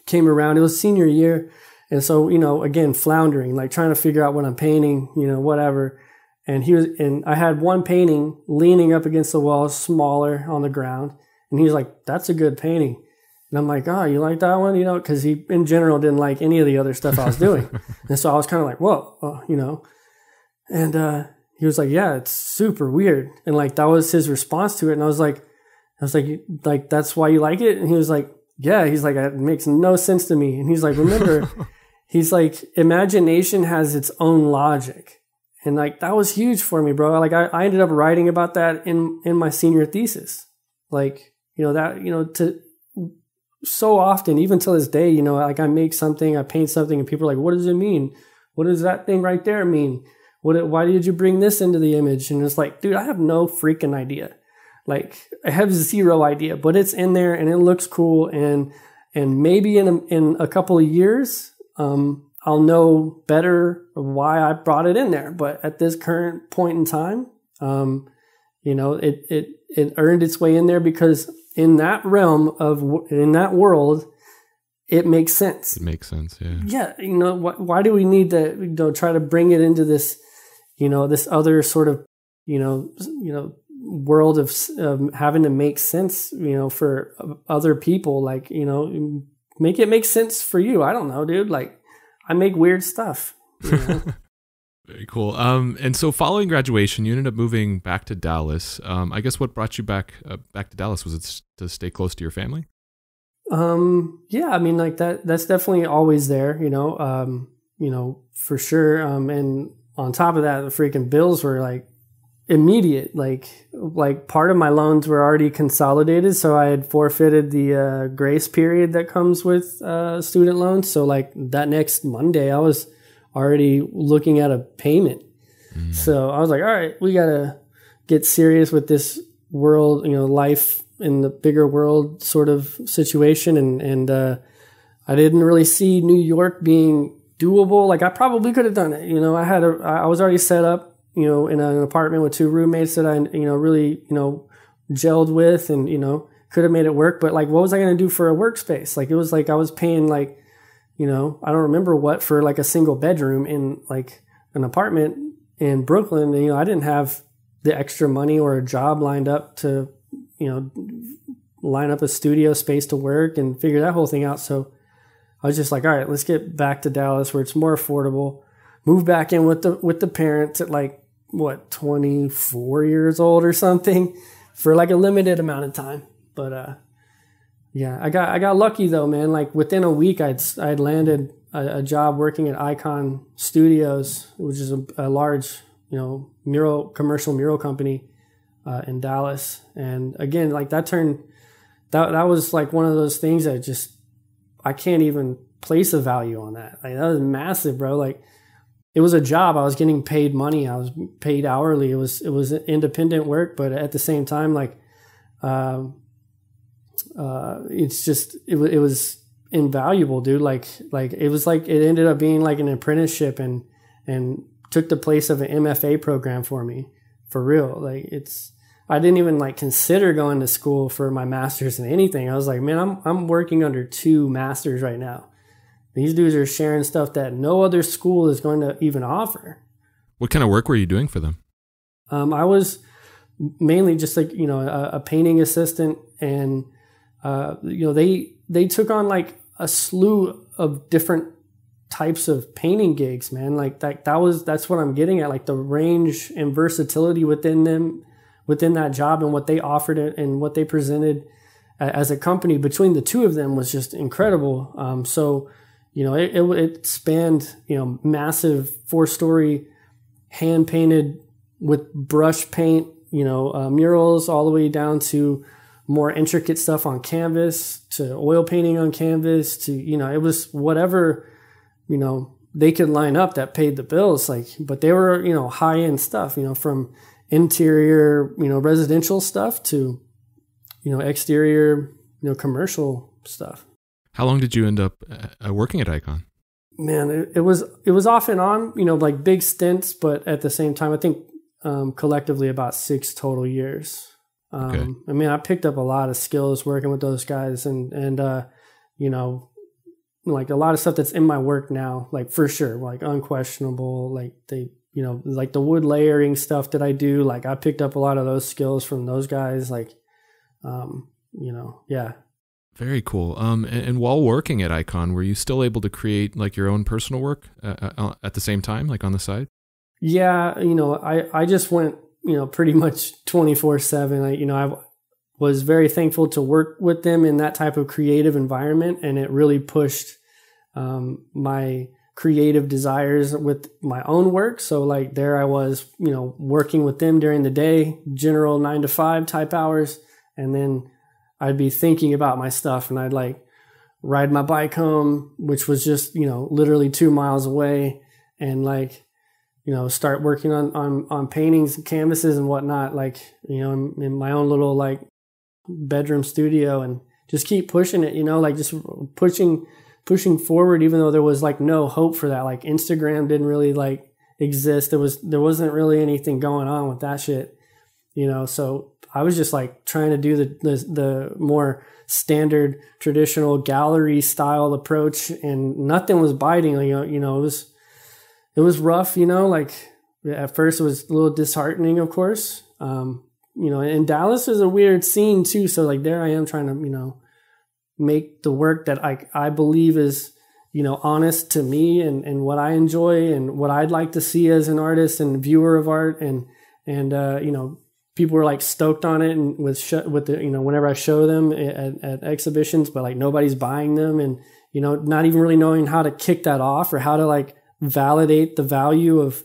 came around. It was senior year, and so you know, again, floundering, like trying to figure out what I'm painting, you know, whatever. And he was, and I had one painting leaning up against the wall, smaller on the ground, and he was like, "That's a good painting." And I'm like, oh, you like that one? You know, because he in general didn't like any of the other stuff I was doing. and so I was kind of like, whoa, oh, you know. And uh, he was like, yeah, it's super weird. And like, that was his response to it. And I was like, I was like, like, that's why you like it? And he was like, yeah, he's like, it makes no sense to me. And he's like, remember, he's like, imagination has its own logic. And like, that was huge for me, bro. Like, I, I ended up writing about that in, in my senior thesis. Like, you know, that, you know, to, so often, even to this day, you know, like I make something, I paint something, and people are like, what does it mean? What does that thing right there mean? What, why did you bring this into the image? And it's like, dude, I have no freaking idea. Like, I have zero idea, but it's in there and it looks cool. And, and maybe in a, in a couple of years, um, I'll know better why I brought it in there. But at this current point in time, um, you know, it, it, it earned its way in there because in that realm of, in that world, it makes sense. It makes sense, yeah. Yeah, you know, wh- why do we need to you know try to bring it into this you know this other sort of you know you know world of um, having to make sense you know for other people like you know make it make sense for you. I don't know dude. Like i make weird stuff you know? very cool. Um and so following graduation you ended up moving back to dallas. Um i guess what brought you back uh, back to dallas? Was it to stay close to your family? Um yeah i mean like that that's definitely always there you know um you know for sure. Um and on top of that, the freaking bills were like immediate. Like like part of my loans were already consolidated, so I had forfeited the uh, grace period that comes with uh, student loans. So like that next Monday, I was already looking at a payment. Mm. So I was like, all right, we gotta get serious with this world, you know, life in the bigger world sort of situation, and and uh, I didn't really see New York being doable. Like I probably could have done it. You know, I had a, I was already set up you know, in an apartment with two roommates that I, you know, really, you know, gelled with and, you know, could have made it work. But like, what was I going to do for a workspace? Like, it was like I was paying like, you know, I don't remember what for like a single bedroom in like an apartment in Brooklyn. And, you know, I didn't have the extra money or a job lined up to, you know, line up a studio space to work and figure that whole thing out. So I was just like, all right, let's get back to Dallas where it's more affordable. Move back in with the with the parents at like what 24 years old or something for like a limited amount of time. But uh yeah, I got I got lucky though, man. Like within a week I'd I'd landed a, a job working at Icon Studios, which is a, a large, you know, mural commercial mural company uh, in Dallas. And again, like that turned that that was like one of those things that just I can't even place a value on that. Like that was massive, bro. Like it was a job. I was getting paid money. I was paid hourly. It was it was independent work, but at the same time, like, um, uh, it's just it, was it was invaluable, dude. Like like it was like it ended up being like an apprenticeship and and took the place of an MFA program for me for real. Like it's I didn't even like consider going to school for my master's in anything. I was like, man, I'm I'm working under two masters right now. These dudes are sharing stuff that no other school is going to even offer. What kind of work were you doing for them? Um, I was mainly just like you know a, a painting assistant, and uh, you know they they took on like a slew of different types of painting gigs, man. Like that that was that's what I'm getting at. Like the range and versatility within them within that job and what they offered it and what they presented as a company between the two of them was just incredible. Um, so, you know, it, it, it, spanned, you know, massive four story hand painted with brush paint, you know, uh, murals all the way down to more intricate stuff on canvas to oil painting on canvas to, you know, it was whatever, you know, they could line up that paid the bills. Like, but they were, you know, high end stuff, you know, from, interior, you know, residential stuff to, you know, exterior, you know, commercial stuff. How long did you end up uh, working at Icon? Man, it, it, was it was off and on, you know, like big stints, but at the same time, I think um, collectively about six total years. Um, okay. I mean, I picked up a lot of skills working with those guys, and and uh, you know, like a lot of stuff that's in my work now, like for sure, like unquestionable. Like they you know, like the wood layering stuff that I do, like I picked up a lot of those skills from those guys. Like, um, you know, yeah. Very cool. Um, and, and, while working at Icon, were you still able to create like your own personal work uh, uh, uh at the same time, like on the side? Yeah, you know, I I just went, you know, pretty much twenty four seven. I, you know, I was very thankful to work with them in that type of creative environment, and it really pushed um, my creative desires with my own work. So like there I was, you know, working with them during the day, general nine to five type hours. And then I'd be thinking about my stuff and I'd like ride my bike home, which was just, you know, literally two miles away and like, you know, start working on, on, on paintings and canvases and whatnot, like, you know, in, in my own little like bedroom studio and just keep pushing it, you know, like just pushing, pushing forward, even though there was like no hope for that. Like Instagram didn't really like exist. There was there wasn't really anything going on with that shit, you know. So I was just like trying to do the the, the more standard traditional gallery style approach, and nothing was biting. You know, you know it was it was rough. You know, like at first it was a little disheartening, of course. Um, you know, and Dallas is a weird scene too. So like there I am trying to you know make the work that I, I believe is, you know, honest to me and, and what I enjoy and what I'd like to see as an artist and viewer of art. And, and, uh, you know, people were like stoked on it and with, sh- with the, you know, whenever I show them at, at exhibitions, but like nobody's buying them and, you know, not even really knowing how to kick that off or how to like validate the value of,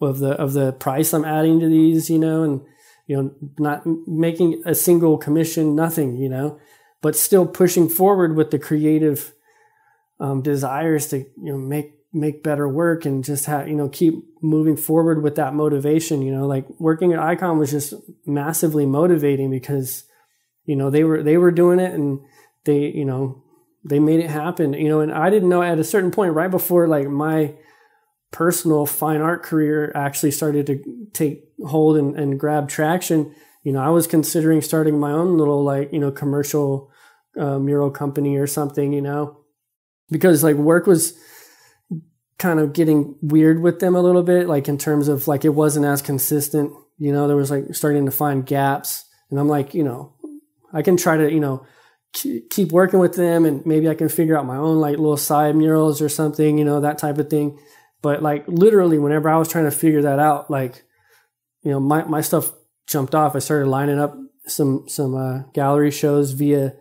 of the, of the price I'm adding to these, you know, and, you know, not making a single commission, nothing, you know, but still pushing forward with the creative um, desires to you know make make better work and just have you know keep moving forward with that motivation you know like working at icon was just massively motivating because you know they were they were doing it and they you know they made it happen you know and i didn't know at a certain point right before like my personal fine art career actually started to take hold and, and grab traction, you know, I was considering starting my own little like, you know, commercial mural company or something, you know, because like work was kind of getting weird with them a little bit, like in terms of like it wasn't as consistent, you know, there was like starting to find gaps. And I'm like, you know, I can try to, you know, keep working with them and maybe I can figure out my own like little side murals or something, you know, that type of thing. But like literally whenever I was trying to figure that out, like, you know, my, my stuff jumped off. I started lining up some, some, uh, gallery shows via,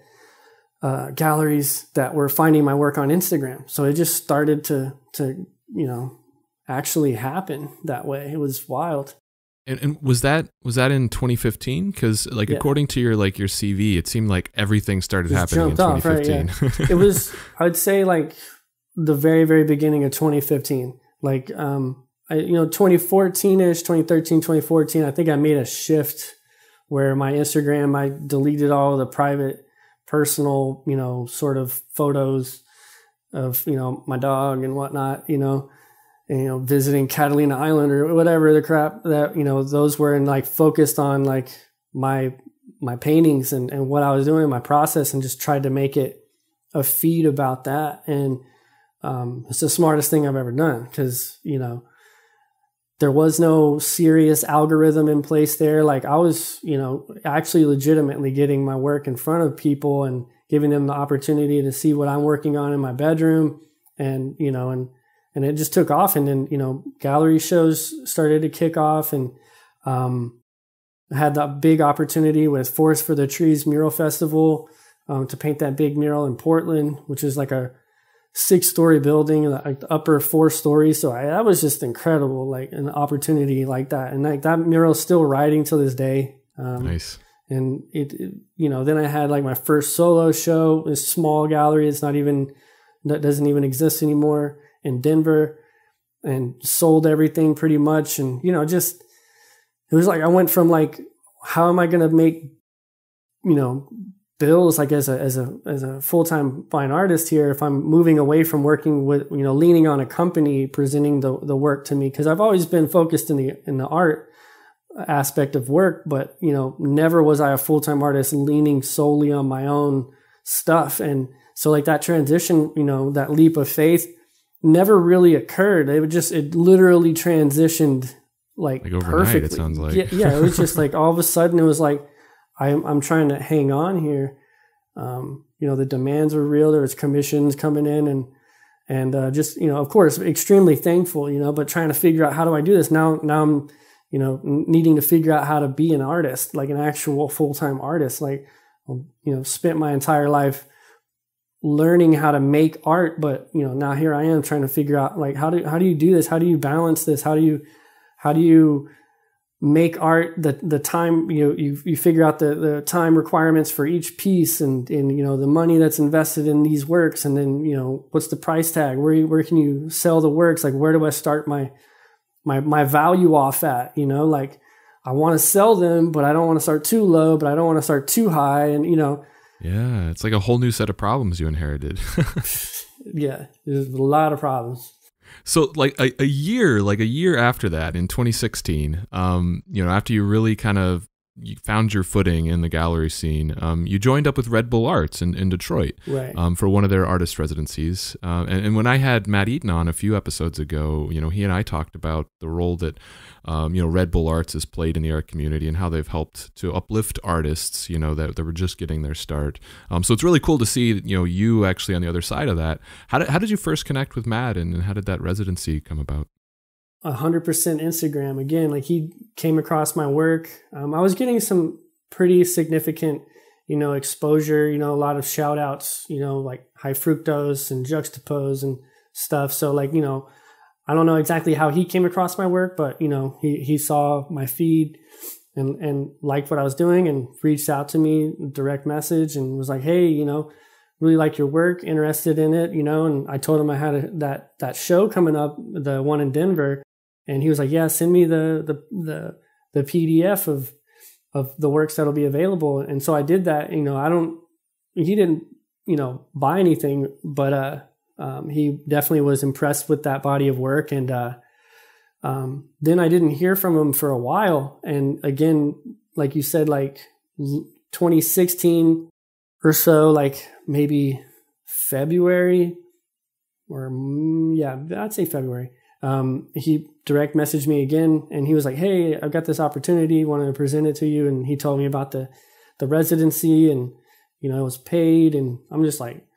uh, galleries that were finding my work on Instagram. So it just started to, to, you know, actually happen that way. It was wild. And, and, was that was that in 2015? Because like yeah. according to your like your CV, it seemed like everything started happening in 2015. Off, right, yeah. it was I'd say like the very very beginning of 2015. Like um, I, you know 2014 ish, 2013, 2014. I think I made a shift where my Instagram I deleted all the private, personal you know sort of photos of you know my dog and whatnot. You know you know, visiting Catalina Island or whatever the crap that, you know, those were and like focused on like my, my paintings and, and what I was doing, my process and just tried to make it a feed about that. And, um, it's the smartest thing I've ever done because, you know, there was no serious algorithm in place there. Like I was, you know, actually legitimately getting my work in front of people and giving them the opportunity to see what I'm working on in my bedroom and, you know, and, and it just took off. And then, you know, gallery shows started to kick off and, um, I had that big opportunity with Forest for the Trees Mural Festival um, to paint that big mural in Portland, which is like a six story building, like the upper four stories. So I, that was just incredible, like an opportunity like that. And like that mural is still riding to this day. Um, nice. And it, it, you know, then I had like my first solo show, a small gallery. It's not even, that doesn't even exist anymore in Denver and sold everything pretty much. And, you know, just, it was like I went from like, how am I going to make, you know, bills like as a, as a, as a full-time fine artist here, if I'm moving away from working with, you know, leaning on a company presenting the, the work to me. Cause I've always been focused in the, in the art aspect of work, but, you know, never was I a full-time artist leaning solely on my own stuff. And so like that transition, you know, that leap of faith, never really occurred. It would just it literally transitioned like, like overnight, perfectly. It sounds like yeah, yeah. It was just like all of a sudden it was like I'm I'm trying to hang on here. Um, you know, the demands are real. There was commissions coming in and and uh, just you know, of course, extremely thankful. You know, but trying to figure out how do I do this now? Now I'm you know needing to figure out how to be an artist, like an actual full time artist. Like you know, spent my entire life learning how to make art but you know now here i am trying to figure out like how do how do you do this how do you balance this how do you how do you make art the the time you know you, you figure out the the time requirements for each piece and and you know the money that's invested in these works and then you know what's the price tag where where can you sell the works like where do i start my my my value off at you know like i want to sell them but i don't want to start too low but i don't want to start too high and you know yeah, it's like a whole new set of problems you inherited. yeah, there's a lot of problems. So, like a, a year, like a year after that, in 2016, um, you know, after you really kind of you found your footing in the gallery scene. Um, you joined up with Red Bull Arts in, in Detroit right. um, for one of their artist residencies. Uh, and, and, when I had Matt Eaton on a few episodes ago, you know, he and I talked about the role that, um, you know, Red Bull Arts has played in the art community and how they've helped to uplift artists, you know, that, that were just getting their start. Um, so it's really cool to see, you know, you actually on the other side of that. How did, how did you first connect with Matt and, and how did that residency come about? 100% Instagram. Again, like he came across my work. Um, I was getting some pretty significant, you know, exposure, you know, a lot of shout outs, you know, like Hi-Fructose and Juxtapoz and stuff. So like, you know, I don't know exactly how he came across my work, but you know, he, he saw my feed and, and liked what I was doing and reached out to me direct message and was like, Hey, you know, really like your work, interested in it, you know, and I told him I had a, that, that show coming up, the one in Denver and he was like, "Yeah, send me the the the the PDF of of the works that'll be available." And so I did that. You know, I don't. He didn't, you know, buy anything, but uh, um, he definitely was impressed with that body of work, and uh, um, then I didn't hear from him for a while. And again, like you said, like 2016 or so, like maybe February or mm, yeah, I'd say February. Um, he direct messaged me again and he was like, Hey, I've got this opportunity, wanted to present it to you. And he told me about the, the residency and, you know, it was paid. And I'm just like,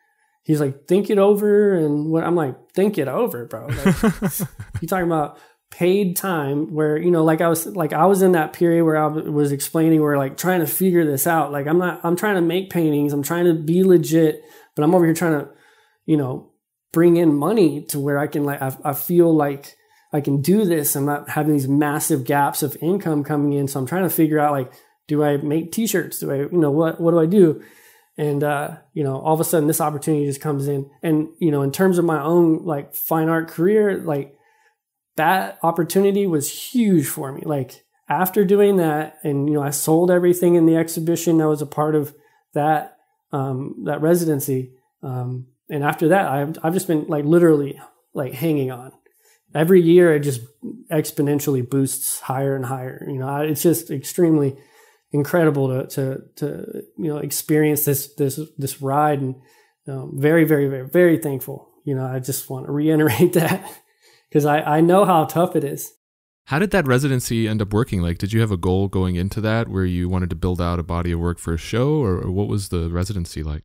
he's like, think it over. And what I'm like, think it over, bro. Like, you talking about paid time where you know like i was like i was in that period where i was explaining where like trying to figure this out like i'm not i'm trying to make paintings i'm trying to be legit but i'm over here trying to you know bring in money to where i can like i, I feel like i can do this i'm not having these massive gaps of income coming in so i'm trying to figure out like do i make t-shirts do i you know what what do i do and uh, you know all of a sudden this opportunity just comes in and you know in terms of my own like fine art career like that opportunity was huge for me. Like after doing that, and you know, I sold everything in the exhibition that was a part of that um, that residency. Um, and after that, I've I've just been like literally like hanging on. Every year, it just exponentially boosts higher and higher. You know, it's just extremely incredible to to to you know experience this this this ride and um, very very very very thankful. You know, I just want to reiterate that because I, I know how tough it is. How did that residency end up working? Like, did you have a goal going into that where you wanted to build out a body of work for a show, or, or what was the residency like?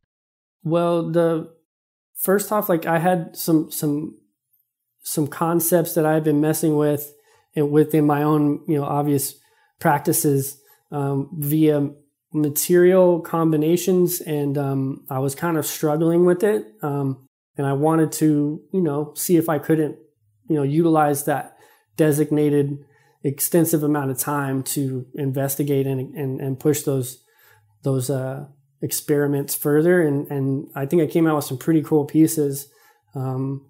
Well, the first off, like I had some some some concepts that I've been messing with and within my own, you know, obvious practices um, via material combinations, and um, I was kind of struggling with it, um, and I wanted to, you know, see if I couldn't you know utilize that designated extensive amount of time to investigate and and, and push those those uh, experiments further and and I think I came out with some pretty cool pieces um,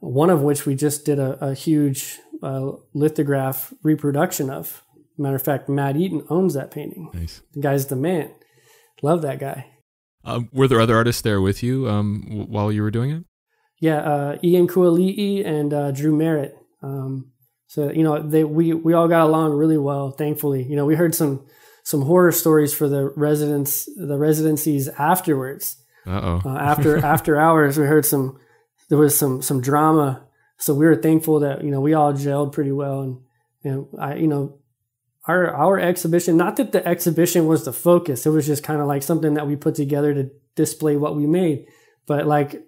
one of which we just did a, a huge uh, lithograph reproduction of. Matter of fact Matt Eaton owns that painting. Nice. The guy's the man. Love that guy. Um, were there other artists there with you um, while you were doing it? Yeah, uh, Ian Kuali'i and uh, Drew Merritt. Um, so you know, they we we all got along really well. Thankfully, you know, we heard some some horror stories for the residents the residencies afterwards. Uh-oh. Uh, after after hours, we heard some there was some some drama. So we were thankful that you know we all gelled pretty well, and and I you know our our exhibition. Not that the exhibition was the focus; it was just kind of like something that we put together to display what we made. But like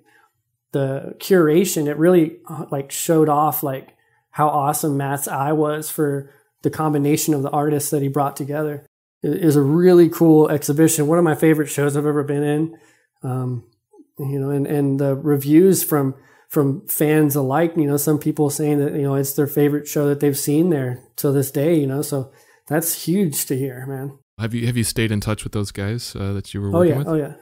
the curation, it really uh, like showed off like how awesome Matt's eye was for the combination of the artists that he brought together. It is a really cool exhibition. One of my favorite shows I've ever been in. Um, you know, and, and the reviews from from fans alike, you know, some people saying that, you know, it's their favorite show that they've seen there to this day, you know, so that's huge to hear, man. Have you have you stayed in touch with those guys uh, that you were oh, working yeah, with? Oh yeah,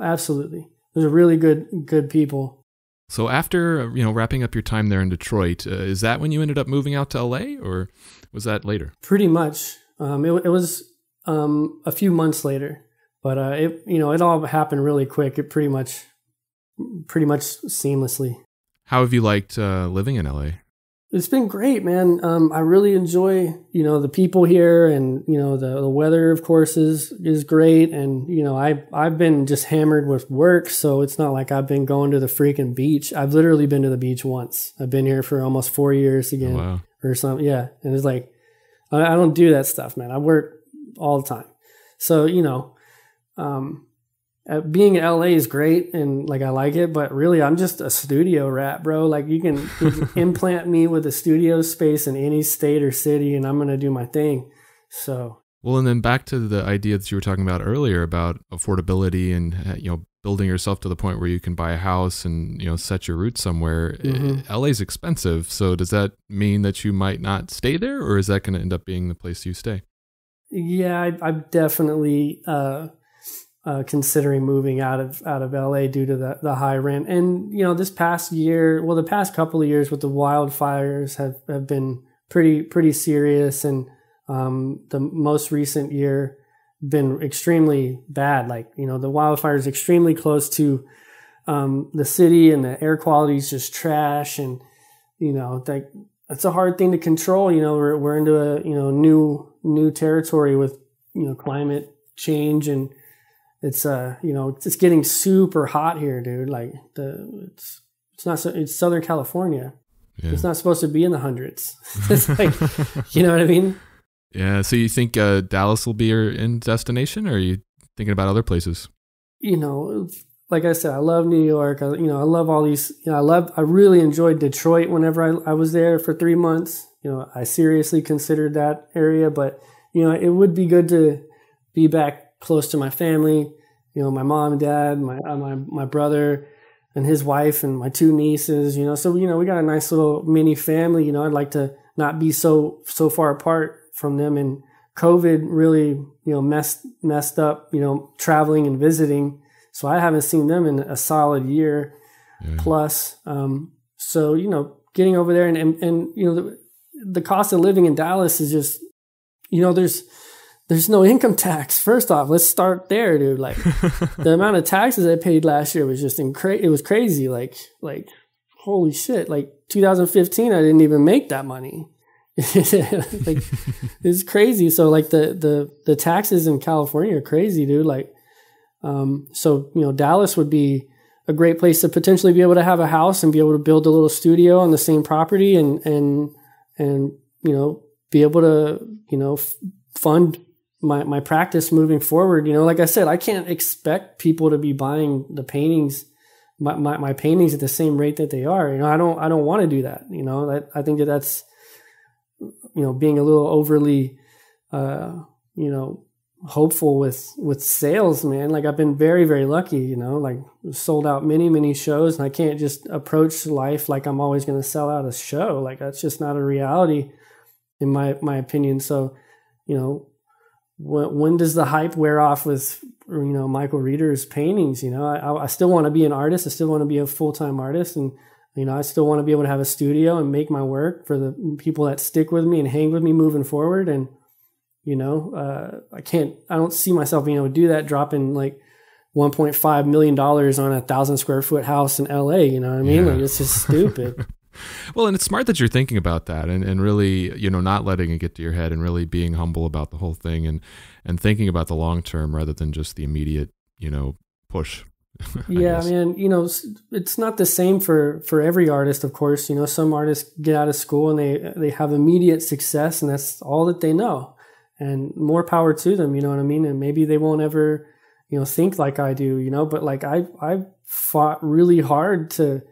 absolutely. Those are really good good people. So after you know wrapping up your time there in Detroit, uh, is that when you ended up moving out to LA, or was that later? Pretty much. Um, it, it was um, a few months later, but uh, it you know it all happened really quick. It pretty much, pretty much seamlessly. How have you liked uh, living in LA? It's been great, man. Um, I really enjoy, you know, the people here, and you know, the, the weather, of course, is is great. And you know, I I've been just hammered with work, so it's not like I've been going to the freaking beach. I've literally been to the beach once. I've been here for almost four years again, Oh, wow. or something. Yeah, and it's like I, I don't do that stuff, man. I work all the time, so you know, um, uh, being in LA is great and like I like it, but really I'm just a studio rat, bro. Like you can, you can implant me with a studio space in any state or city, and I'm gonna do my thing. So Well, and then back to the idea that you were talking about earlier about affordability and uh, you know building yourself to the point where you can buy a house and you know set your roots somewhere. Mhm. Uh, LA's expensive, so does that mean that you might not stay there, or is that going to end up being the place you stay? Yeah, I, I'm definitely uh, uh, considering moving out of out of LA due to the the high rent. And you know, this past year, well, the past couple of years with the wildfires have have been pretty pretty serious, and um, the most recent year been extremely bad. Like you know, the wildfires extremely close to um, the city, and the air quality is just trash, and you know, like it's a hard thing to control. You know, we're we're into a you know new new territory with you know climate change and it's uh you know it's getting super hot here, dude. Like the it's it's not so it's Southern California. Yeah. It's not supposed to be in the hundreds. it's like you know what I mean. Yeah. So you think uh, Dallas will be your end destination, or are you thinking about other places? You know, like I said, I love New York. I, you know, I love all these. You know, I love. I really enjoyed Detroit whenever I, I was there for three months. You know, I seriously considered that area, but you know, it would be good to be back close to my family. You know, my mom and dad, my uh, my my brother and his wife, and my two nieces. You know, so you know, we got a nice little mini family. You know, I'd like to not be so so far apart from them. And COVID really, you know, messed messed up. You know, traveling and visiting so I haven't seen them in a solid year yeah. plus. Um, so you know, getting over there and and, and you know the, the cost of living in Dallas is just you know there's there's no income tax. First off, let's start there, dude. Like the amount of taxes I paid last year was just incra- It was crazy. Like like holy shit. Like 2015, I didn't even make that money. like it's crazy. So like the the the taxes in California are crazy, dude. Like um, so, you know, Dallas would be a great place to potentially be able to have a house and be able to build a little studio on the same property and, and, and, you know, be able to, you know, f- fund my, my practice moving forward. You know, like I said, I can't expect people to be buying the paintings, my, my, my paintings at the same rate that they are. You know, I don't, I don't want to do that. You know, that, I think that that's, you know, being a little overly, uh, you know, hopeful with with sales man. Like i've been very very lucky you know like sold out many many shows and i can't just approach life like i'm always going to sell out a show. Like that's just not a reality in my my opinion. So you know when, when does the hype wear off with you know michael reeder's paintings you know? I, I still want to be an artist. I still want to be a full-time artist and you know i still want to be able to have a studio and make my work for the people that stick with me and hang with me moving forward and you know, uh, I can't, I don't see myself being able to do that, dropping like 1.5 million dollars on a thousand square foot house in LA. You know what I mean? Yeah. Like it's just stupid. well, and it's smart that you're thinking about that and, and really, you know, not letting it get to your head and really being humble about the whole thing and, and thinking about the long term rather than just the immediate, you know, push. Yeah, I mean, you know, it's not the same for for every artist, of course. You know, some artists get out of school and they they have immediate success and that's all that they know and more power to them you know what i mean? And maybe they won't ever you know think like i do you know? But like i i fought really hard to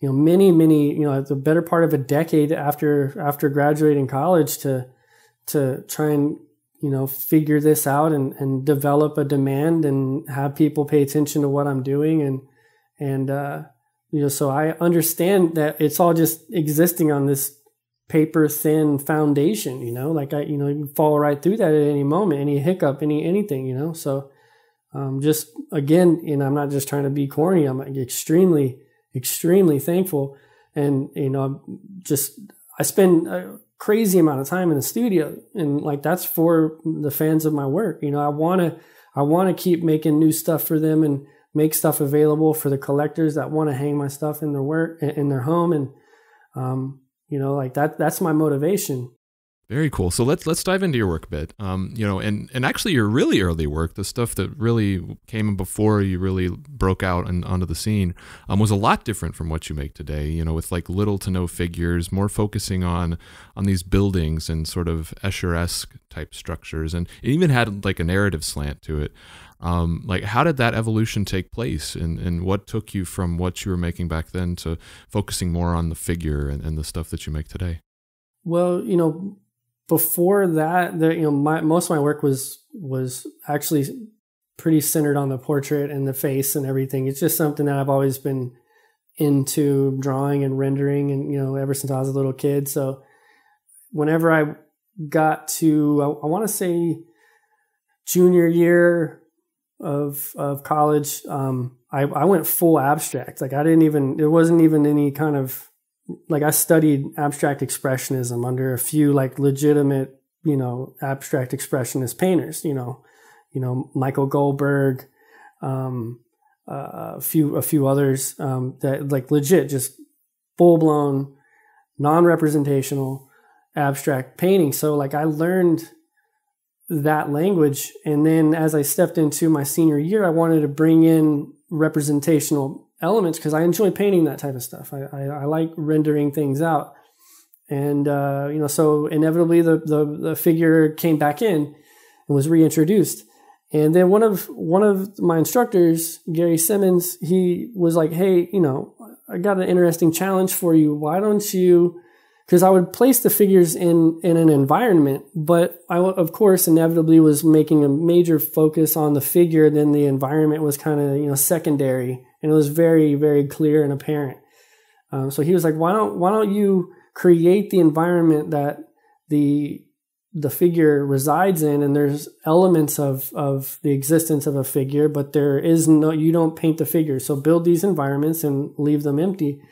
you know many many you know the better part of a decade after after graduating college to to try and you know figure this out and and develop a demand and have people pay attention to what i'm doing. And and uh you know so i understand that it's all just existing on this paper thin foundation, you know, like I, you know, you fall right through that at any moment, any hiccup, any, anything, you know? So, um, just again, you know, I'm not just trying to be corny. I'm extremely, extremely thankful. And, you know, just, I spend a crazy amount of time in the studio and like, that's for the fans of my work. You know, I want to, I want to keep making new stuff for them and make stuff available for the collectors that want to hang my stuff in their work, in their home. And, um, you know like that that's my motivation very cool. So let's let's dive into your work a bit. Um, you know, and and actually your really early work, the stuff that really came before you really broke out and onto the scene, um, was a lot different from what you make today. You know, with like little to no figures, more focusing on on these buildings and sort of Escher-esque type structures, and it even had like a narrative slant to it. Um, like, how did that evolution take place, and, and what took you from what you were making back then to focusing more on the figure and, and the stuff that you make today? Well, you know, before that, the, you know, my, most of my work was was actually pretty centered on the portrait and the face and everything. It's just something that I've always been into drawing and rendering, and you know, ever since I was a little kid. So, whenever I got to, I, I want to say junior year of of college, um, I, I went full abstract. Like I didn't even it wasn't even any kind of like I studied abstract expressionism under a few like legitimate, you know, abstract expressionist painters, you know, you know, Michael Goldberg, um, uh, a few a few others um, that like legit just full blown non-representational abstract painting. So like I learned that language. And then as I stepped into my senior year, I wanted to bring in representational elements because I enjoy painting that type of stuff. I, I, I like rendering things out. And, uh, you know, so inevitably the, the, the figure came back in and was reintroduced. And then one of, one of my instructors, Gary Simmons, he was like, Hey, you know, I got an interesting challenge for you. Why don't you because I would place the figures in in an environment, but I of course inevitably was making a major focus on the figure. Then the environment was kind of you know secondary, and it was very very clear and apparent. Um, so he was like, "Why don't why don't you create the environment that the the figure resides in and there's elements of of the existence of a figure but there is no you don't paint the figure so build these environments and leave them empty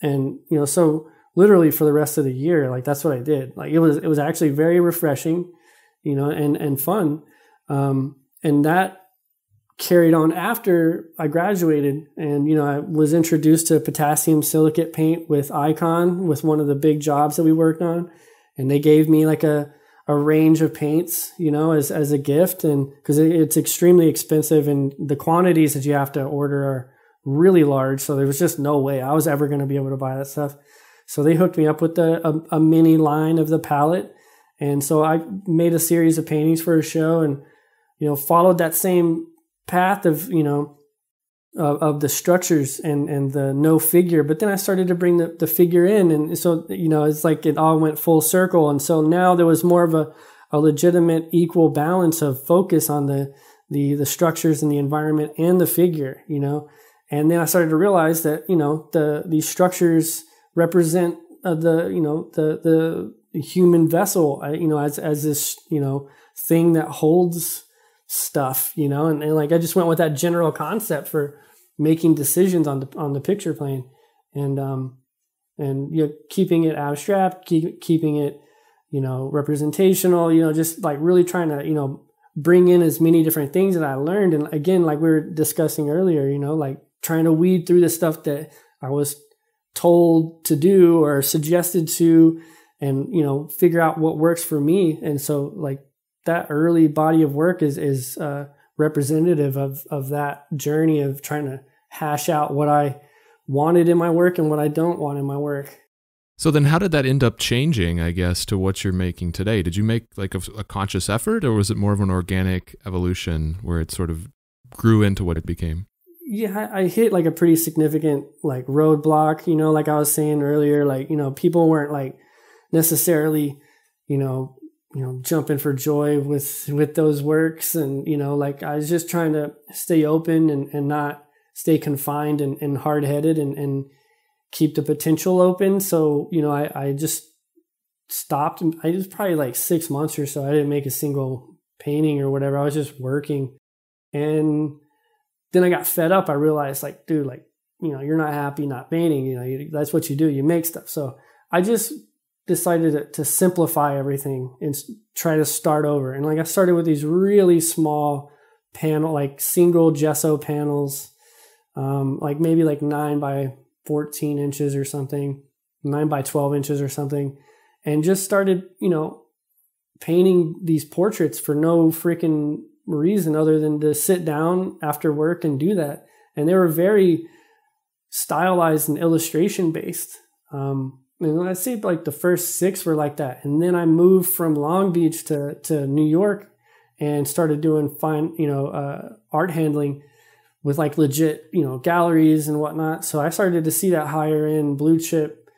and you know so literally for the rest of the year. Like that's what I did. Like it was it was actually very refreshing, you know, and and fun. Um, and that carried on after I graduated, and you know I was introduced to potassium silicate paint with Icon with one of the big jobs that we worked on, and they gave me like a a range of paints, you know, as as a gift, and because it, it's extremely expensive, and the quantities that you have to order are really large, so there was just no way I was ever going to be able to buy that stuff. So they hooked me up with the, a, a mini line of the palette. And so I made a series of paintings for a show and, you know, followed that same path of, you know, of, of the structures and, and the no figure. But then I started to bring the, the figure in. And so, you know, it's like it all went full circle. And so now there was more of a, a legitimate equal balance of focus on the, the, the structures and the environment and the figure, you know. And then I started to realize that, you know, the, these structures, represent uh, the you know the the human vessel you know as as this you know thing that holds stuff you know? And, and like i just went with that general concept for making decisions on the on the picture plane. And um and you know keeping it abstract keep, keeping it you know representational you know just like really trying to you know bring in as many different things that i learned. And again like we were discussing earlier you know like trying to weed through the stuff that i was told to do or suggested to and you know figure out what works for me and so like that early body of work is is uh, representative of of that journey of trying to hash out what I wanted in my work and what I don't want in my work. So then how did that end up changing, I guess, to what you're making today? Did you make like a, a conscious effort or was it more of an organic evolution where it sort of grew into what it became? Yeah, I hit like a pretty significant like roadblock, you know, like I was saying earlier, like, you know, people weren't like necessarily, you know, you know, jumping for joy with with those works and, you know, like I was just trying to stay open and, and not stay confined and, and hard headed and, and keep the potential open. So, you know, I, I just stopped. I was probably like six months or so. I didn't make a single painting or whatever. I was just working. And then I got fed up. I realized like, dude, like, you know, you're not happy not painting, you know, you, that's what you do. You make stuff. So I just decided to, to simplify everything and try to start over. And like I started with these really small panel, like single gesso panels, um, like maybe like nine by 14 inches or something, nine by 12 inches or something. And just started, you know, painting these portraits for no freaking reason other than to sit down after work and do that. And they were very stylized and illustration based. Um, and I'd say like the first six were like that. And then I moved from Long Beach to, to New York and started doing fine, you know, uh, art handling with like legit, you know, galleries and whatnot. So I started to see that higher end blue chip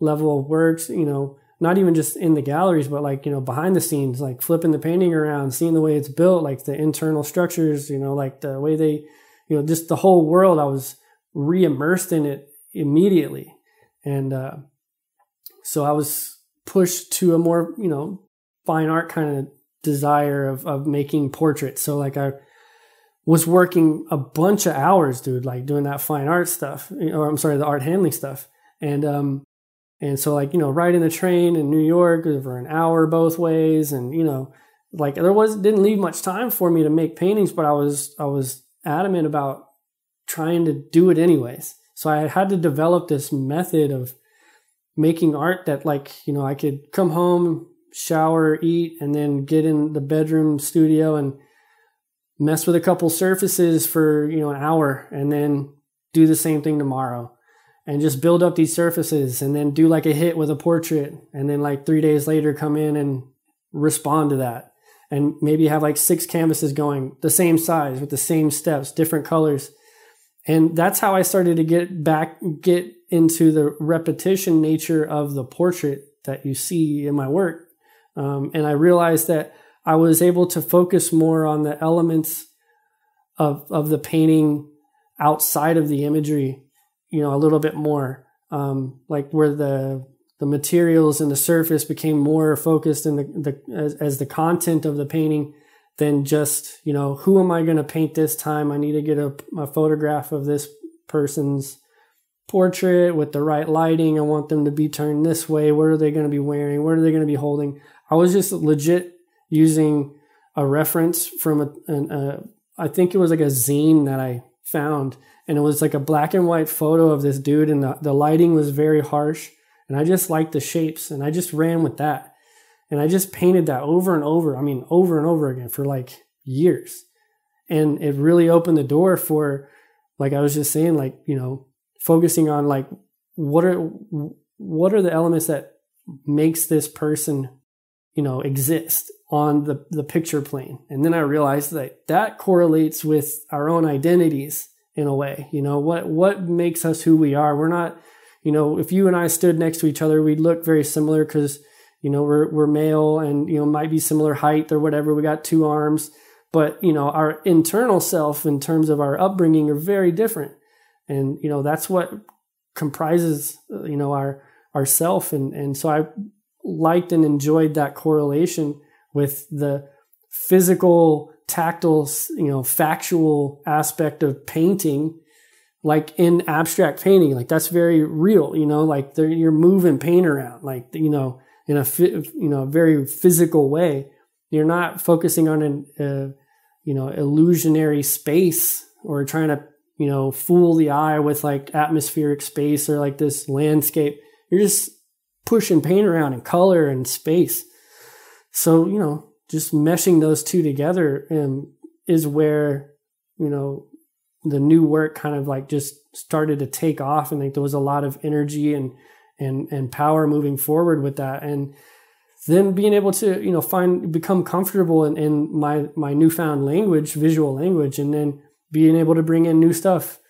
level of works, you know, not even just in the galleries, but like, you know, behind the scenes, like flipping the painting around, seeing the way it's built, like the internal structures, you know, like the way they, you know, just the whole world. I was re immersed in it immediately. And uh, so I was pushed to a more, you know, fine art kind of desire of, of making portraits. So like I was working a bunch of hours, dude, like doing that fine art stuff, or I'm sorry, the art handling stuff. And um, and so, like, you know, riding the train in New York over an hour both ways. And, you know, like there was, didn't leave much time for me to make paintings, but I was, I was adamant about trying to do it anyways. So I had to develop this method of making art that like you know I could come home, shower, eat, and then get in the bedroom studio and mess with a couple surfaces for you know an hour, and then do the same thing tomorrow and just build up these surfaces and then do like a hit with a portrait and then like three days later come in and respond to that. And maybe have like six canvases going the same size with the same steps different colors. And that's how i started to get back get into the repetition nature of the portrait that you see in my work. Um, and i realized that i was able to focus more on the elements of of the painting outside of the imagery you know a little bit more um, like where the the materials and the surface became more focused in the, the as, as the content of the painting than just you know who am i going to paint this time? I need to get a, a photograph of this person's portrait with the right lighting. I want them to be turned this way. What are they going to be wearing? What are they going to be holding? I was just legit using a reference from a, an, a I think it was like a zine that i found. And it was like a black and white photo of this dude and the, the lighting was very harsh and i just liked the shapes and i just ran with that. And i just painted that over and over i mean over and over again for like years. And it really opened the door for like i was just saying like you know focusing on like what are what are the elements that makes this person you know exist on the the picture plane and then i realized that that correlates with our own identities in a way. You know, what what makes us who we are? We're not, you know, if you and I stood next to each other, we'd look very similar because, you know, we're we're male and, you know, might be similar height or whatever. We got two arms. But, you know, our internal self in terms of our upbringing are very different. And, you know, that's what comprises, you know, our our self. And and so I liked and enjoyed that correlation with the physical tactile, you know, factual aspect of painting, like in abstract painting, like that's very real, you know, like you're moving paint around, like, you know, in a, you know, very physical way. You're not focusing on an, uh, you know, illusionary space or trying to, you know, fool the eye with like atmospheric space or like this landscape. You're just pushing paint around in color and space. So, you know, just meshing those two together um, is where you know the new work kind of like just started to take off and like there was a lot of energy and and and power moving forward with that. And then being able to you know find become comfortable in, in my my newfound language visual language and then being able to bring in new stuff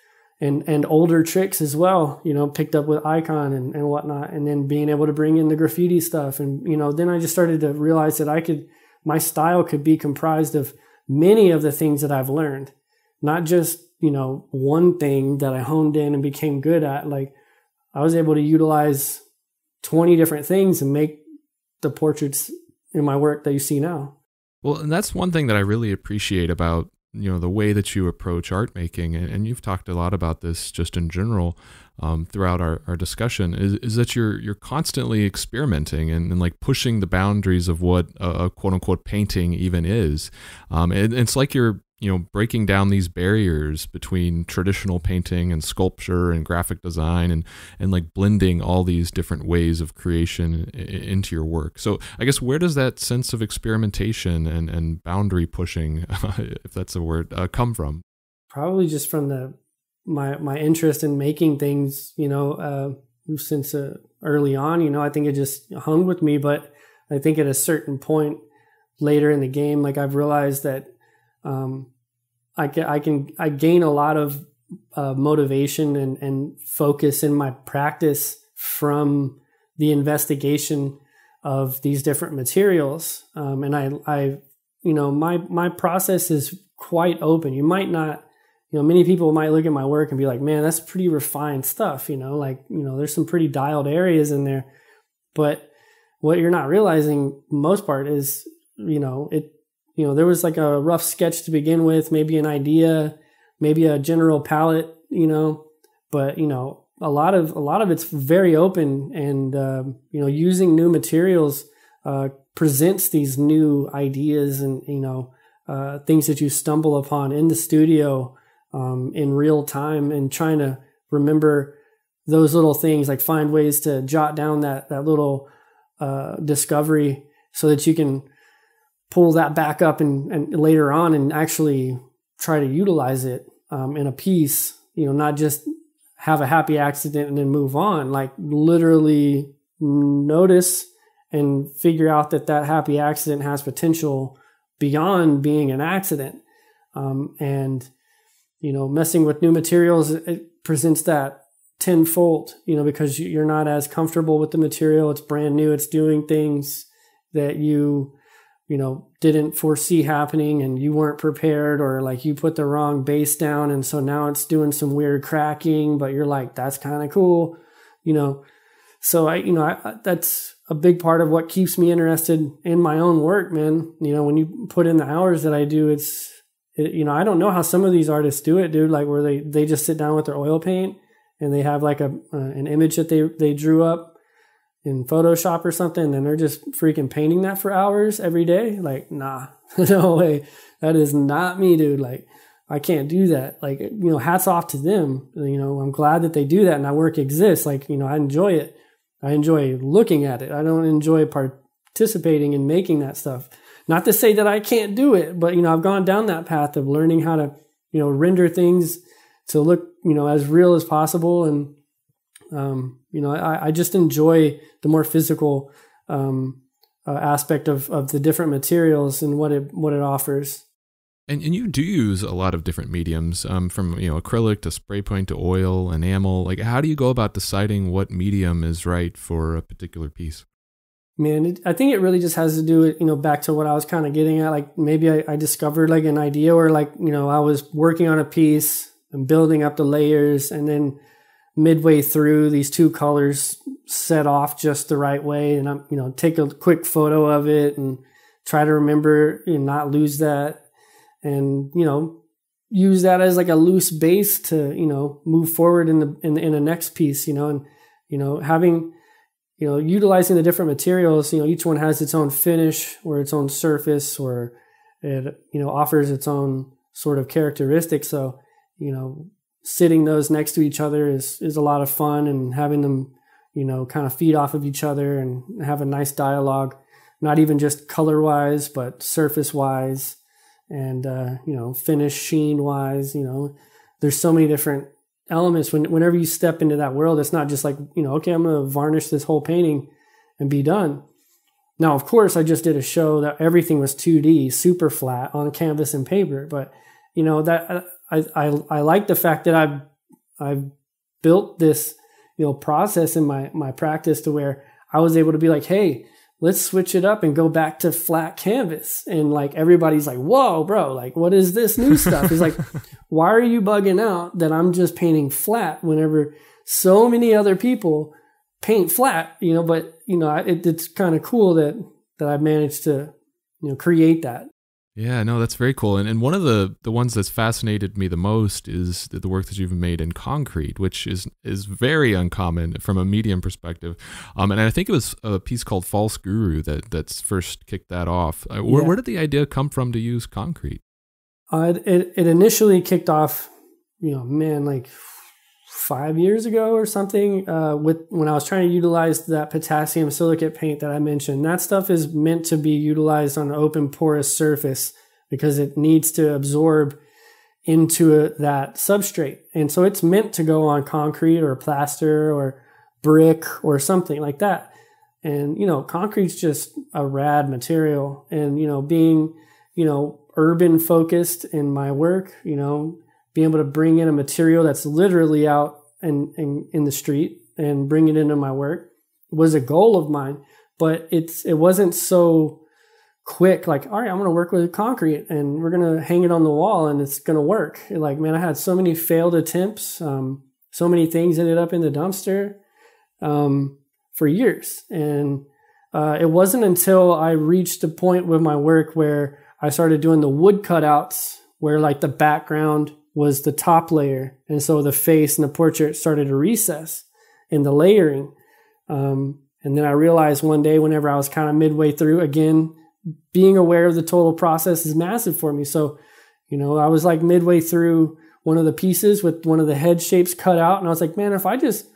and and older tricks as well you know picked up with icon and, and whatnot and then being able to bring in the graffiti stuff and you know then i just started to realize that i could my style could be comprised of many of the things that I've learned, not just, you know, one thing that I honed in and became good at. Like I was able to utilize 20 different things and make the portraits in my work that you see now. Well, and that's one thing that I really appreciate about you know the way that you approach art making and, and you've talked a lot about this just in general um, throughout our, our discussion is, is that you're you're constantly experimenting and, and like pushing the boundaries of what a, a quote unquote painting even is. Um, and it's like you're you know breaking down these barriers between traditional painting and sculpture and graphic design and and like blending all these different ways of creation into your work. So i guess where does that sense of experimentation and and boundary pushing if that's a word uh, come from? Probably just from the my my interest in making things you know uh, since uh, early on you know i think it just hung with me but i think at a certain point later in the game like i've realized that um, I can I can I gain a lot of uh, motivation and, and focus in my practice from the investigation of these different materials. Um, and I I you know my my process is quite open. You might not you know many people might look at my work and be like, man, that's pretty refined stuff. You know, like you know there's some pretty dialed areas in there, but what you're not realizing most part is you know it you know, there was like a rough sketch to begin with, maybe an idea, maybe a general palette, you know, but you know, a lot of a lot of it's very open, and um, you know, using new materials uh, presents these new ideas and you know uh, things that you stumble upon in the studio um, in real time, and trying to remember those little things, like find ways to jot down that that little uh, discovery so that you can pull that back up and, and later on and actually try to utilize it um, in a piece. You know, not just have a happy accident and then move on. Like literally notice and figure out that that happy accident has potential beyond being an accident. Um, and you know, messing with new materials it presents that tenfold. You know, because you're not as comfortable with the material. It's brand new. It's doing things that you you know didn't foresee happening and you weren't prepared or like you put the wrong base down and so now it's doing some weird cracking but you're like that's kind of cool you know? So i you know I, that's a big part of what keeps me interested in my own work man. You know when you put in the hours that i do it's it, you know i don't know how some of these artists do it dude like where they they just sit down with their oil paint and they have like a uh, an image that they they drew up in Photoshop or something and they're just freaking painting that for hours every day. Like, nah, no way. That is not me, dude. Like, I can't do that. Like, you know, hats off to them. You know, I'm glad that they do that and that work exists. Like, you know, I enjoy it. I enjoy looking at it. I don't enjoy participating in making that stuff. Not to say that I can't do it, but, you know, I've gone down that path of learning how to, you know, render things to look, you know, as real as possible and, um, you know, I, I just enjoy the more physical um, uh, aspect of, of the different materials and what it what it offers. And and you do use a lot of different mediums, um, from you know acrylic to spray paint to oil, enamel. Like, how do you go about deciding what medium is right for a particular piece? Man, it, I think it really just has to do with you know back to what I was kind of getting at. Like maybe I, I discovered like an idea, or like you know I was working on a piece and building up the layers, and then midway through these two colors set off just the right way and I'm, you know, take a quick photo of it and try to remember and not lose that and, you know, use that as like a loose base to, you know, move forward in the, in the, in the next piece, you know, and, you know, having, you know, utilizing the different materials, you know, each one has its own finish or its own surface or it, you know, offers its own sort of characteristics. So, you know, sitting those next to each other is is a lot of fun and having them you know kind of feed off of each other and have a nice dialogue not even just color wise but surface wise and uh, you know finish sheen wise you know. There's so many different elements. When whenever you step into that world it's not just like you know okay i'm going to varnish this whole painting and be done. Now of course i just did a show that everything was 2d super flat on canvas and paper but you know that I, I, I like the fact that I've, I've built this, you know, process in my, my practice to where I was able to be like, Hey, let's switch it up and go back to flat canvas. And like, everybody's like, whoa, bro, like, what is this new stuff? He's like, why are you bugging out that I'm just painting flat whenever so many other people paint flat, you know, but you know, it, it's kind of cool that, that I've managed to, you know, create that. Yeah, no, that's very cool. And and one of the the ones that's fascinated me the most is the, the work that you've made in concrete, which is is very uncommon from a medium perspective. Um, and I think it was a piece called False Guru that that's first kicked that off. Uh, where, yeah. where did the idea come from to use concrete? Uh, it it initially kicked off, you know, man, like five years ago or something uh, with when I was trying to utilize that potassium silicate paint that I mentioned. That stuff is meant to be utilized on an open porous surface because it needs to absorb into a, that substrate. And so it's meant to go on concrete or plaster or brick or something like that. And, you know, concrete's just a rad material. And, you know, being, you know, urban focused in my work, you know, being able to bring in a material that's literally out in, in, in the street and bring it into my work was a goal of mine. But it's it wasn't so quick. Like, all right, I'm going to work with concrete and we're going to hang it on the wall and it's going to work. Like, man, I had so many failed attempts. Um, so many things ended up in the dumpster um, for years. And uh, it wasn't until I reached a point with my work where I started doing the wood cutouts, where like the background was the top layer. And so the face and the portrait started to recess in the layering. Um, and then I realized one day, whenever I was kind of midway through, again, being aware of the total process is massive for me. So, you know, I was like midway through one of the pieces with one of the head shapes cut out. And I was like, man, if I just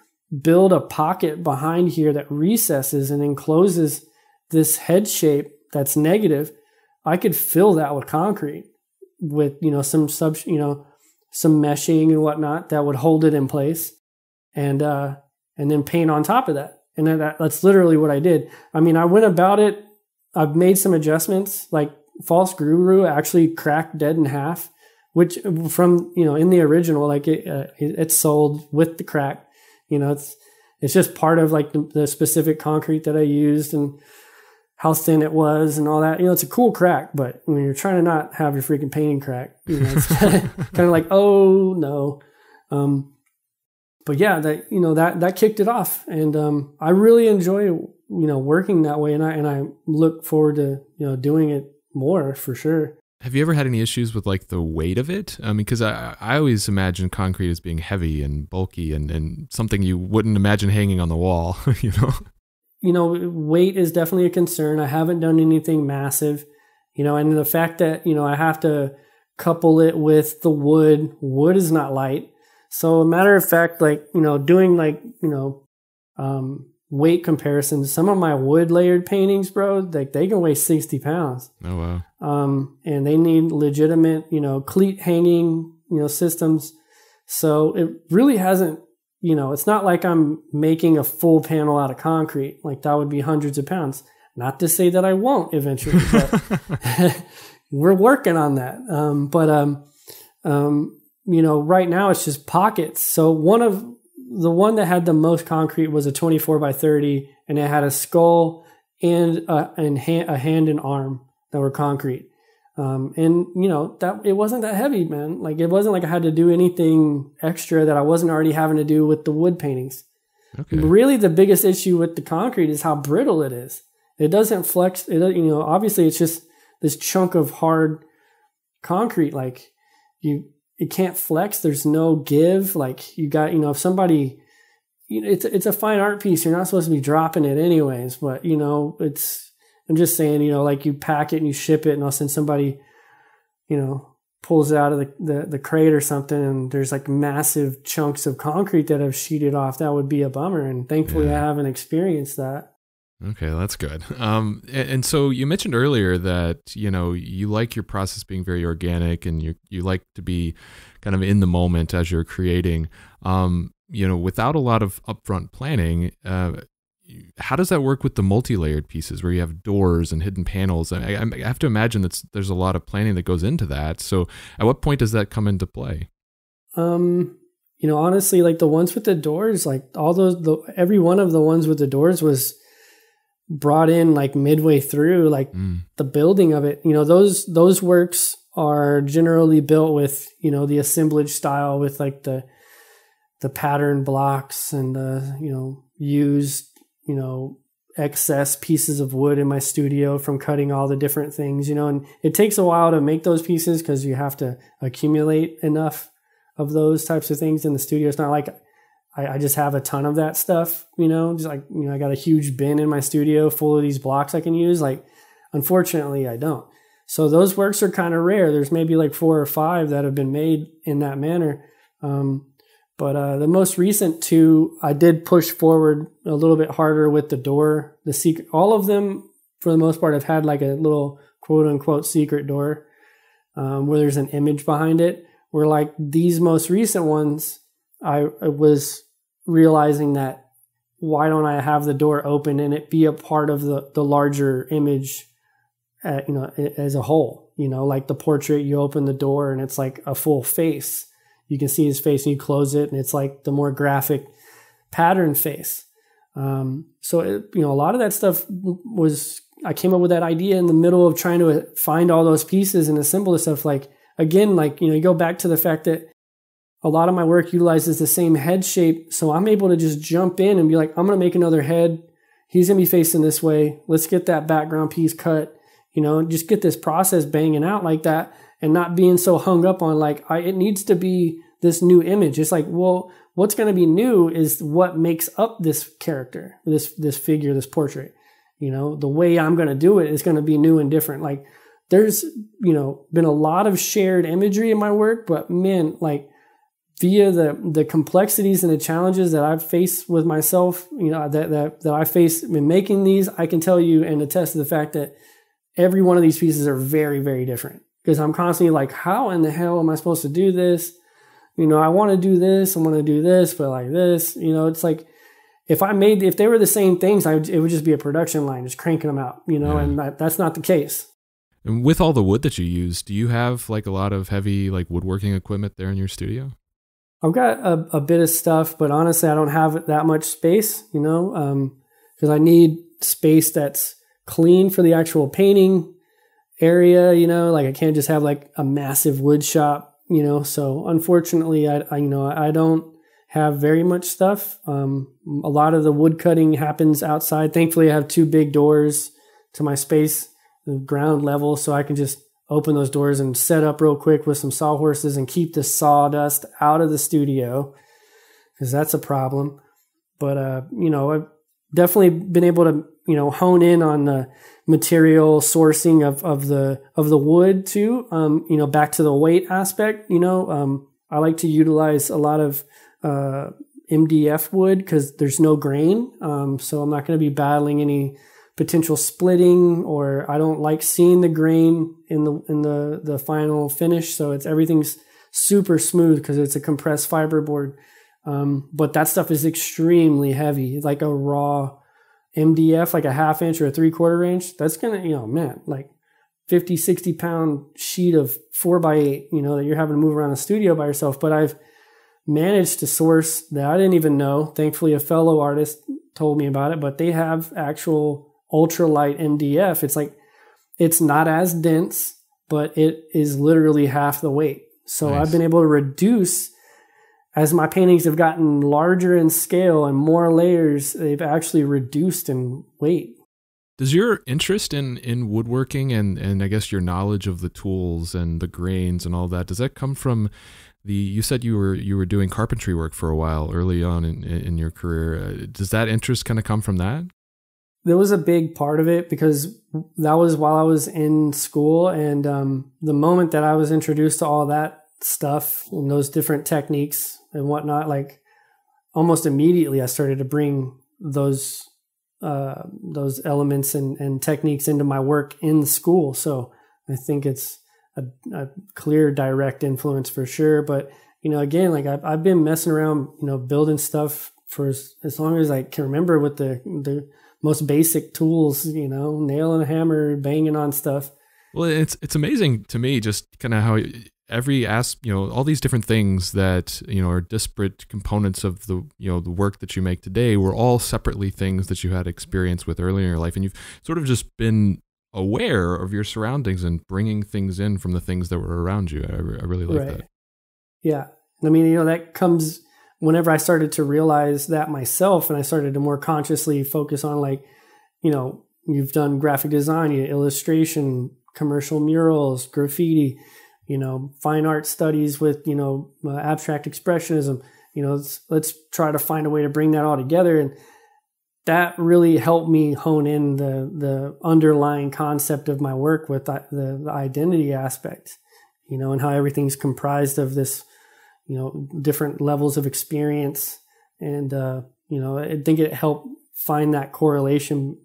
build a pocket behind here that recesses and encloses this head shape that's negative, I could fill that with concrete with, you know, some sub, you know, some meshing and whatnot that would hold it in place and, uh, and then paint on top of that. And that, that's literally what I did. I mean, I went about it. I've made some adjustments, like false guru actually cracked dead in half, which from, you know, in the original, like it, uh, it's sold with the crack, you know, it's, it's just part of like the, the specific concrete that I used and, how thin it was and all that. You know, it's a cool crack, but when you're trying to not have your freaking painting crack, you know, it's kind of, like, oh no. Um, but yeah, that you know that that kicked it off, and um, I really enjoy you know working that way, and I and I look forward to you know doing it more for sure. Have you ever had any issues with like the weight of it? I mean, because I, I always imagine concrete as being heavy and bulky and, and something you wouldn't imagine hanging on the wall, you know? You know, weight is definitely a concern. I haven't done anything massive, you know, and the fact that, you know, I have to couple it with the wood, wood is not light. So a matter of fact, like, you know, doing like, you know, um, weight comparisons, some of my wood layered paintings, bro, like they can weigh 60 pounds. Oh, wow. Um, and they need legitimate, you know, cleat hanging, you know, systems. So it really hasn't you know, it's not like I'm making a full panel out of concrete. Like that would be hundreds of pounds. Not to say that I won't eventually, but we're working on that. Um, but, um, um, you know, right now it's just pockets. So one of the one that had the most concrete was a 24 by 30 and it had a skull and, a, and a hand and arm that were concrete. Um, and you know that it wasn't that heavy, man. Like it wasn't like I had to do anything extra that I wasn't already having to do with the wood paintings. Okay. Really, the biggest issue with the concrete is how brittle it is. It doesn't flex. It you know obviously it's just this chunk of hard concrete. Like you, it can't flex. There's no give. Like you got you know if somebody, you know, it's it's a fine art piece. You're not supposed to be dropping it anyways. But you know it's I'm just saying, you know, like you pack it and you ship it, and all of a sudden somebody, you know, pulls it out of the, the, the crate or something, and there's like massive chunks of concrete that have sheeted off. That would be a bummer. And thankfully, yeah. I haven't experienced that. Okay, that's good. Um, and, and, so you mentioned earlier that you know you like your process being very organic, and you you like to be kind of in the moment as you're creating. Um, you know, without a lot of upfront planning, uh, how does that work with the multi-layered pieces where you have doors and hidden panels? I, I have to imagine that there's a lot of planning that goes into that. So, at what point does that come into play? Um, you know, honestly, like the ones with the doors, like all those, the, every one of the ones with the doors was brought in like midway through, like mm. the building of it. You know, those those works are generally built with you know the assemblage style with like the the pattern blocks and the you know used you know, excess pieces of wood in my studio from cutting all the different things, you know, and it takes a while to make those pieces because you have to accumulate enough of those types of things in the studio. It's not like I, I, just have a ton of that stuff, you know, just like, you know, I got a huge bin in my studio full of these blocks I can use. Like, unfortunately, I don't. So those works are kind of rare. There's maybe like four or five that have been made in that manner. Um, but uh, the most recent two, I did push forward a little bit harder with the door. The secret, all of them, for the most part, have had like a little quote unquote secret door um, where there's an image behind it. Where like these most recent ones, I, I was realizing that why don't I have the door open and it be a part of the the larger image, at, uh, you know, as a whole. You know, like the portrait, you open the door and it's like a full face you can see his face and you close it and it's like the more graphic pattern face. Um, so, it, you know, a lot of that stuff was, I came up with that idea in the middle of trying to find all those pieces and assemble the stuff. Like, again, like, you know, you go back to the fact that a lot of my work utilizes the same head shape. So I'm able to just jump in and be like, I'm going to make another head. He's going to be facing this way. Let's get that background piece cut, you know, just get this process banging out like that and not being so hung up on like I, it needs to be this new image. It's like, well, what's going to be new is what makes up this character, this this figure, this portrait. You know, the way I'm going to do it is going to be new and different. Like there's, you know, been a lot of shared imagery in my work, but man, like via the the complexities and the challenges that I've faced with myself, you know, that that that I face in making these, I can tell you and attest to the fact that every one of these pieces are very very different because I'm constantly like, how in the hell am I supposed to do this? You know, I want to do this, I want to do this, but like this, you know, it's like if I made if they were the same things, I would, it would just be a production line, just cranking them out, you know, yeah. and that, that's not the case. And with all the wood that you use, do you have like a lot of heavy like woodworking equipment there in your studio? I've got a, a bit of stuff, but honestly, I don't have that much space, you know, because um, I need space that's clean for the actual painting area, you know, like I can't just have like a massive wood shop, you know. So unfortunately, I, I you know I don't have very much stuff. Um, a lot of the wood cutting happens outside. Thankfully, I have two big doors to my space, the ground level, so I can just open those doors and set up real quick with some sawhorses and keep the sawdust out of the studio because that's a problem. But uh, you know, I've definitely been able to you know hone in on the material sourcing of of the of the wood too. Um, you know, back to the weight aspect. You know, um, I like to utilize a lot of uh, MDF wood because there's no grain. Um, so I'm not going to be battling any potential splitting or I don't like seeing the grain in the in the the final finish. So it's everything's super smooth because it's a compressed fiberboard. Um, but that stuff is extremely heavy, like a raw MDF, like a half inch or a three quarter inch. That's gonna, you know, man, like 50, 60 pound sheet of four by eight, you know, that you're having to move around the studio by yourself. But I've managed to source that I didn't even know. Thankfully, a fellow artist told me about it, but they have actual ultralight MDF. It's like, it's not as dense, but it is literally half the weight. So nice. I've been able to reduce as my paintings have gotten larger in scale and more layers, they've actually reduced in weight. Does your interest in, in woodworking and, and I guess your knowledge of the tools and the grains and all that, does that come from the you said you were you were doing carpentry work for a while early on in in your career. Uh, does that interest kind of come from that? There was a big part of it because that was while I was in school, and um, the moment that I was introduced to all that stuff and those different techniques and whatnot, like almost immediately I started to bring those uh, those elements and, and techniques into my work in school. So I think it's a, a clear direct influence for sure. But you know, again, like I've, I've been messing around, you know, building stuff for as, as long as I can remember with the the most basic tools, you know, nail and hammer, banging on stuff. Well, it's it's amazing to me just kind of how every as you know all these different things that you know are disparate components of the you know the work that you make today were all separately things that you had experience with earlier in your life and you've sort of just been aware of your surroundings and bringing things in from the things that were around you. I, I really like right. that. Yeah. I mean, you know, that comes whenever I started to realize that myself and I started to more consciously focus on like, you know, you've done graphic design, you illustration, commercial murals, graffiti, you know, fine art studies with, you know, uh, abstract expressionism. You know, let's, let's try to find a way to bring that all together. And that really helped me hone in the the underlying concept of my work with the, the, the identity aspect, you know, and how everything's comprised of this, you know, different levels of experience, and uh, you know, I think it helped find that correlation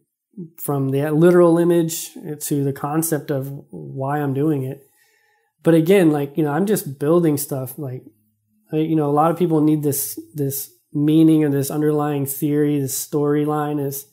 from the literal image to the concept of why I'm doing it. But again, like you know, I'm just building stuff. Like, you know, a lot of people need this this meaning of this underlying theory, this storyline is,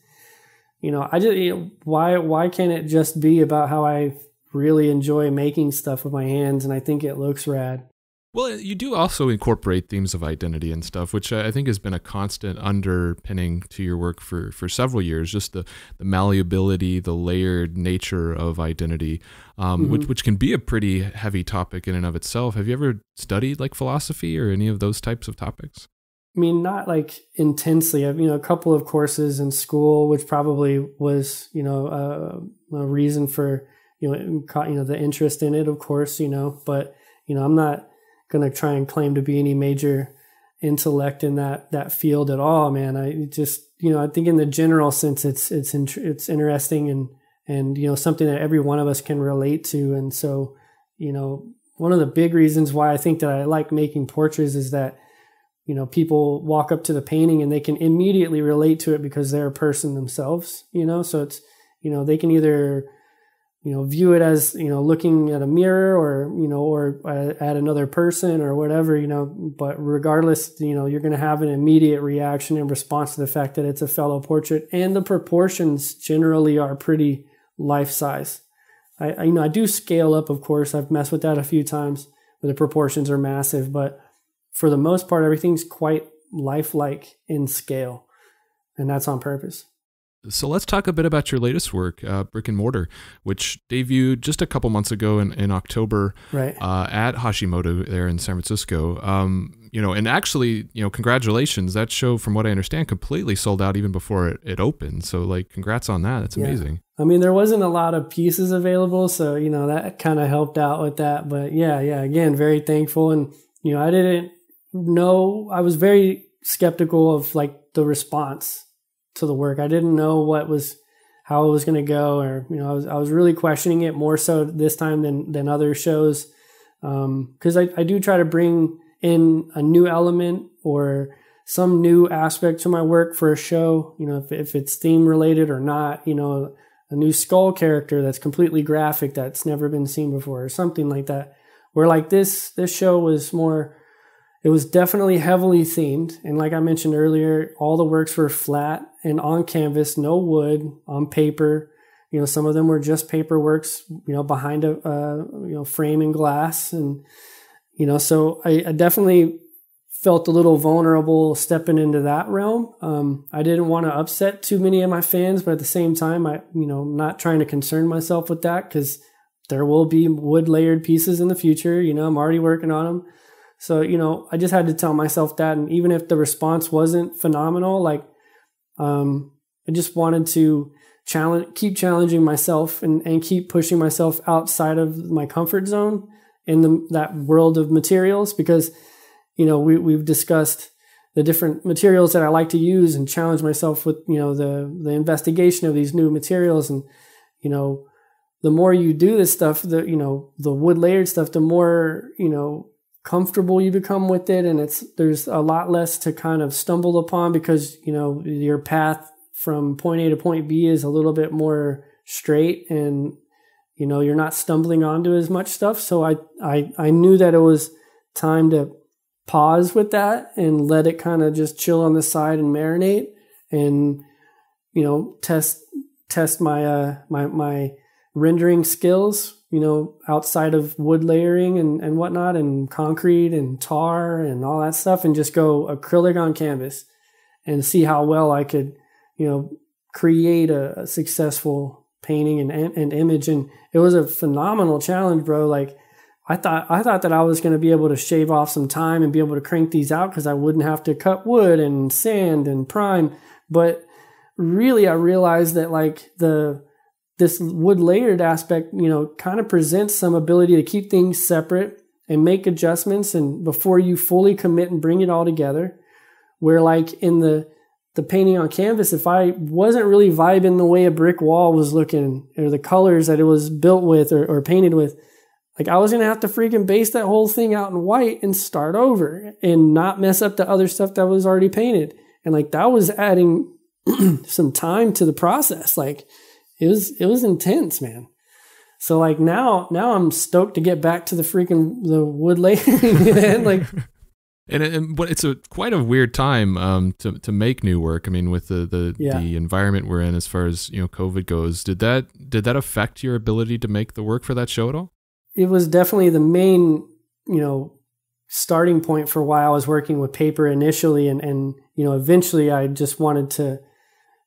you know, I just you know, why why can't it just be about how I really enjoy making stuff with my hands and I think it looks rad. Well, you do also incorporate themes of identity and stuff, which I think has been a constant underpinning to your work for, for several years. Just the, the malleability, the layered nature of identity, um, mm-hmm. which which can be a pretty heavy topic in and of itself. Have you ever studied like philosophy or any of those types of topics? I mean, not like intensely. I've, you know, a couple of courses in school, which probably was, you know, uh, a reason for, you know, you know, the interest in it, of course, you know, but, you know, I'm not going to try and claim to be any major intellect in that, that field at all, man. I just, you know, I think in the general sense, it's, it's, in, it's interesting and, and, you know, something that every one of us can relate to. And so, you know, one of the big reasons why I think that I like making portraits is that you know people walk up to the painting and they can immediately relate to it because they're a person themselves you know so it's you know they can either you know view it as you know looking at a mirror or you know or uh, at another person or whatever you know but regardless you know you're going to have an immediate reaction in response to the fact that it's a fellow portrait and the proportions generally are pretty life size. I, I you know i do scale up of course. I've messed with that a few times where the proportions are massive but for the most part everything's quite lifelike in scale and that's on purpose so let's talk a bit about your latest work, uh, Brick and Mortar, which debuted just a couple months ago in, in October right. uh, at Hashimoto there in San Francisco. Um, you know, and actually, you know, congratulations. That show, from what I understand, completely sold out even before it, it opened. So, like, congrats on that. It's amazing. I mean, there wasn't a lot of pieces available, so you know that kind of helped out with that. But yeah, yeah, again, very thankful. And you know, I didn't know. I was very skeptical of like the response to the work. I didn't know what was how it was going to go, or you know, I was I was really questioning it more so this time than than other shows, because um, I I do try to bring in a new element or some new aspect to my work for a show. You know, if if it's theme related or not. You know, a new skull character that's completely graphic that's never been seen before, or something like that. Where like this this show was more it was definitely heavily themed. And like I mentioned earlier, all the works were flat and on canvas, no wood, on paper. You know, some of them were just paper works, you know, behind a, you know, frame and glass. And, you know, so I, I, definitely felt a little vulnerable stepping into that realm. Um, I didn't want to upset too many of my fans, but at the same time, I, you know, not trying to concern myself with that because there will be wood layered pieces in the future. You know, I'm already working on them so, you know, I just had to tell myself that. And even if the response wasn't phenomenal, like, um, I just wanted to challenge, keep challenging myself and, and keep pushing myself outside of my comfort zone in the, that world of materials because, you know, we, we've discussed the different materials that I like to use and challenge myself with, you know, the, the investigation of these new materials. And, you know, the more you do this stuff, the, you know, the wood layered stuff, the more, you know, comfortable you become with it and it's there's a lot less to kind of stumble upon because you know your path from point A to point B is a little bit more straight and you know you're not stumbling onto as much stuff. So I I I knew that it was time to pause with that and let it kind of just chill on the side and marinate and you know test test my uh my my rendering skills you know, outside of wood layering and, and whatnot and concrete and tar and all that stuff and just go acrylic on canvas and see how well I could, you know, create a, a successful painting and, and image. And it was a phenomenal challenge, bro. Like I thought, I thought that I was going to be able to shave off some time and be able to crank these out because I wouldn't have to cut wood and sand and prime. But really, I realized that like the, this wood layered aspect, you know, kind of presents some ability to keep things separate and make adjustments and before you fully commit and bring it all together. Where like in the the painting on canvas, if I wasn't really vibing the way a brick wall was looking or the colors that it was built with or, or painted with, like I was gonna have to freaking base that whole thing out in white and start over and not mess up the other stuff that was already painted. And like that was adding some time to the process. Like it was it was intense, man. So like now now I'm stoked to get back to the freaking the wood layering, man. Like and, and but it's a quite a weird time um, to to make new work. I mean, with the the, yeah. the environment we're in as far as you know COVID goes, did that did that affect your ability to make the work for that show at all? It was definitely the main you know starting point for why I was working with paper initially, and and you know eventually I just wanted to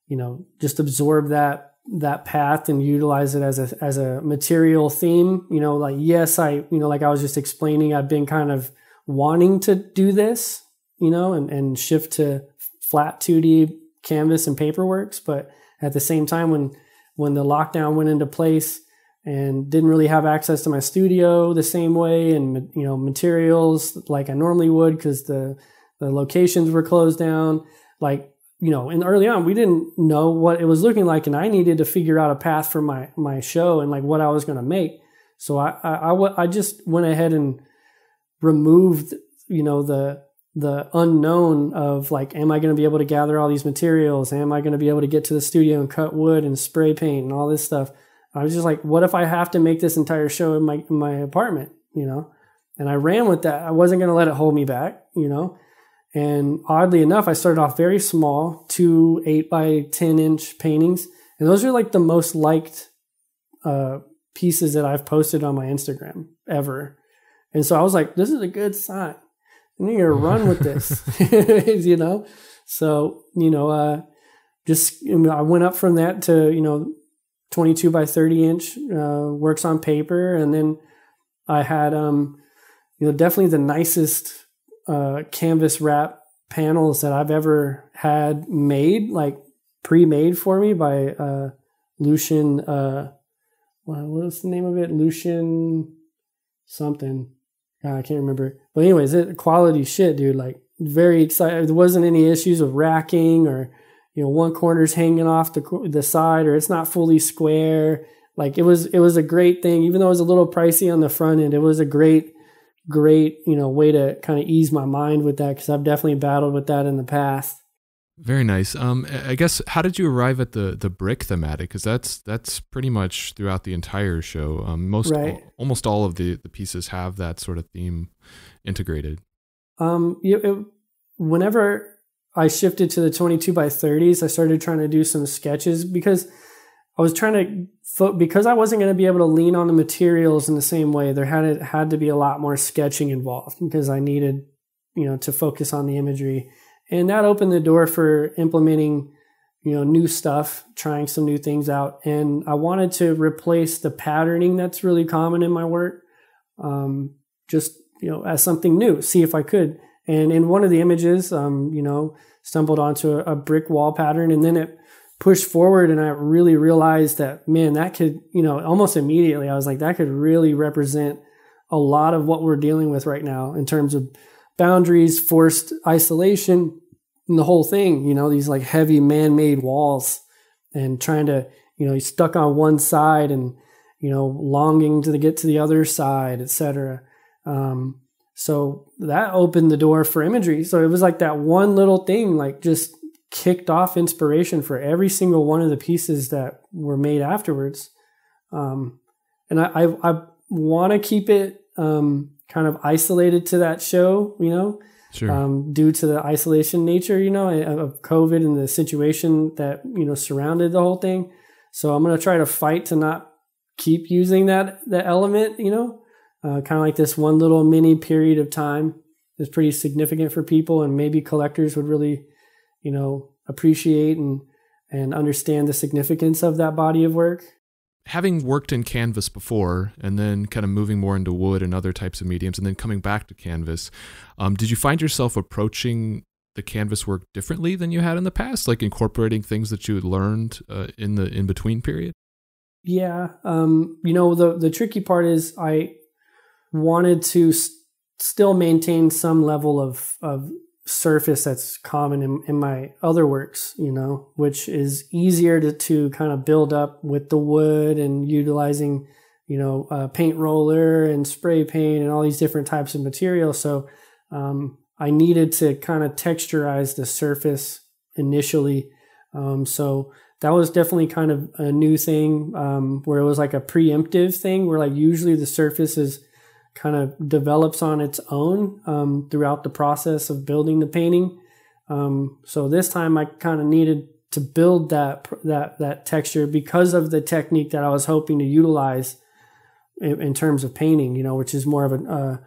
you know just absorb that that path and utilize it as a as a material theme you know like yes i you know like i was just explaining i've been kind of wanting to do this you know and and shift to flat 2d canvas and paperworks but at the same time when when the lockdown went into place and didn't really have access to my studio the same way and you know materials like i normally would because the the locations were closed down like you know, and early on we didn't know what it was looking like, and I needed to figure out a path for my my show and like what I was going to make. So I, I, I, just went ahead and removed, you know, the, the unknown of like, am I going to be able to gather all these materials? Am I going to be able to get to the studio and cut wood and spray paint and all this stuff? I was just like, what if I have to make this entire show in my, in my apartment, you know? And I ran with that. I wasn't going to let it hold me back, you know? And oddly enough, I started off very small, two eight by 10 inch paintings. And those are like the most liked uh, pieces that I've posted on my Instagram ever. And so I was like, this is a good sign. And you're going to run with this, you know? So, you know, uh, just, you know, I went up from that to, you know, 22 by 30 inch uh, works on paper. And then I had, um, you know, definitely the nicest uh, canvas wrap panels that I've ever had made, like pre-made for me by uh, Lucian. Uh, what was the name of it? Lucian something. God, I can't remember. But anyways, it quality shit, dude. Like very excited. There wasn't any issues of racking or you know one corner's hanging off the the side or it's not fully square. Like it was it was a great thing. Even though it was a little pricey on the front end, it was a great great, you know, way to kind of ease my mind with that because I've definitely battled with that in the past. Very nice. Um, I guess how did you arrive at the the brick thematic? Because that's that's pretty much throughout the entire show. Um, most right. almost all of the the pieces have that sort of theme integrated. Um, you, it, whenever I shifted to the twenty two by thirties, I started trying to do some sketches because I was trying to because I wasn't going to be able to lean on the materials in the same way. There had had to be a lot more sketching involved because I needed, you know, to focus on the imagery, and that opened the door for implementing, you know, new stuff, trying some new things out. And I wanted to replace the patterning that's really common in my work, um, just you know, as something new. See if I could. And in one of the images, um, you know, stumbled onto a, a brick wall pattern, and then it pushed forward and I really realized that, man, that could, you know, almost immediately, I was like, that could really represent a lot of what we're dealing with right now in terms of boundaries, forced isolation, and the whole thing, you know, these like heavy man made walls and trying to, you know, stuck on one side and, you know, longing to get to the other side, etc. Um, so that opened the door for imagery. So it was like that one little thing, like just kicked off inspiration for every single one of the pieces that were made afterwards. Um, and I, I, I want to keep it um, kind of isolated to that show, you know, sure. um, due to the isolation nature, you know, of COVID and the situation that, you know, surrounded the whole thing. So I'm going to try to fight to not keep using that, that element, you know, uh, kind of like this one little mini period of time is pretty significant for people and maybe collectors would really you know, appreciate and and understand the significance of that body of work. Having worked in canvas before and then kind of moving more into wood and other types of mediums and then coming back to canvas, um, did you find yourself approaching the canvas work differently than you had in the past, like incorporating things that you had learned uh, in the in between period? Yeah, um, you know the the tricky part is I wanted to st- still maintain some level of of surface that's common in, in my other works, you know, which is easier to, to kind of build up with the wood and utilizing, you know, a paint roller and spray paint and all these different types of materials. So um, I needed to kind of texturize the surface initially. Um, so that was definitely kind of a new thing um, where it was like a preemptive thing where like usually the surface is kind of develops on its own um, throughout the process of building the painting. Um, so this time I kind of needed to build that that that texture because of the technique that I was hoping to utilize in, in terms of painting. You know, which is more of a,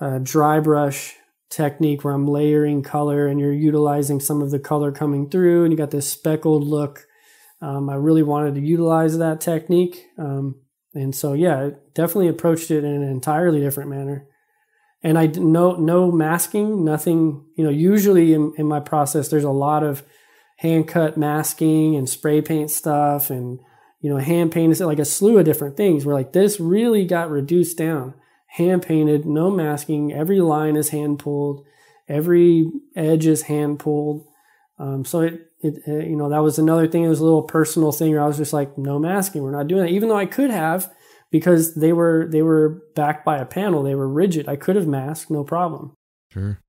a, a dry brush technique where I'm layering color and you're utilizing some of the color coming through, and you got this speckled look. Um, I really wanted to utilize that technique. Um, and so, yeah, definitely approached it in an entirely different manner. And I no no masking, nothing. You know, usually in, in my process, there's a lot of hand cut masking and spray paint stuff, and you know, hand painted like a slew of different things. Where like this really got reduced down, hand painted, no masking. Every line is hand pulled, every edge is hand pulled. Um, so it, it, uh, you know, that was another thing. It was a little personal thing where I was just like, no masking. We're not doing that. Even though I could have, because they were they were backed by a panel. They were rigid. I could have masked, no problem. Sure.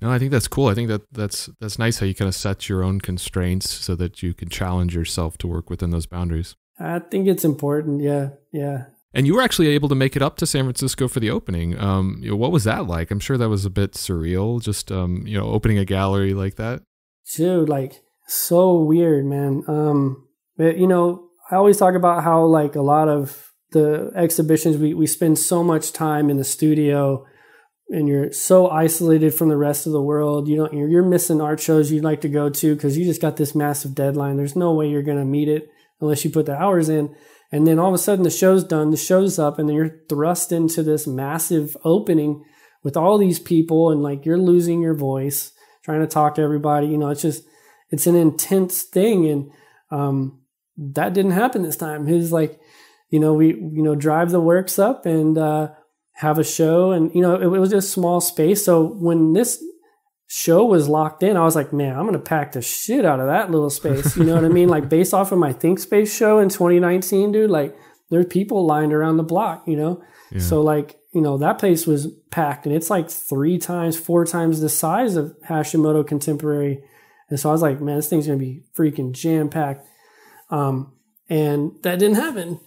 No, I think that's cool. I think that that's that's nice how you kind of set your own constraints so that you can challenge yourself to work within those boundaries. I think it's important. Yeah, yeah. And you were actually able to make it up to San Francisco for the opening. Um, you know, what was that like? I'm sure that was a bit surreal, just um, you know, opening a gallery like that. Dude, like so weird, man. Um, but, you know, I always talk about how like a lot of the exhibitions we we spend so much time in the studio and you're so isolated from the rest of the world. You don't, you're missing art shows you'd like to go to because you just got this massive deadline. There's no way you're going to meet it unless you put the hours in. And then all of a sudden the show's done, the show's up, and then you're thrust into this massive opening with all these people, and like you're losing your voice trying to talk to everybody. You know, it's just, it's an intense thing. And um, that didn't happen this time. His like, you know, we, you know, drive the works up and, uh, have a show and you know it, it was just small space so when this show was locked in i was like man i'm gonna pack the shit out of that little space you know what i mean like based off of my Thinkspace show in 2019 dude like there's people lined around the block you know yeah. so like you know that place was packed and it's like three times four times the size of hashimoto contemporary and so i was like man this thing's gonna be freaking jam packed um, and that didn't happen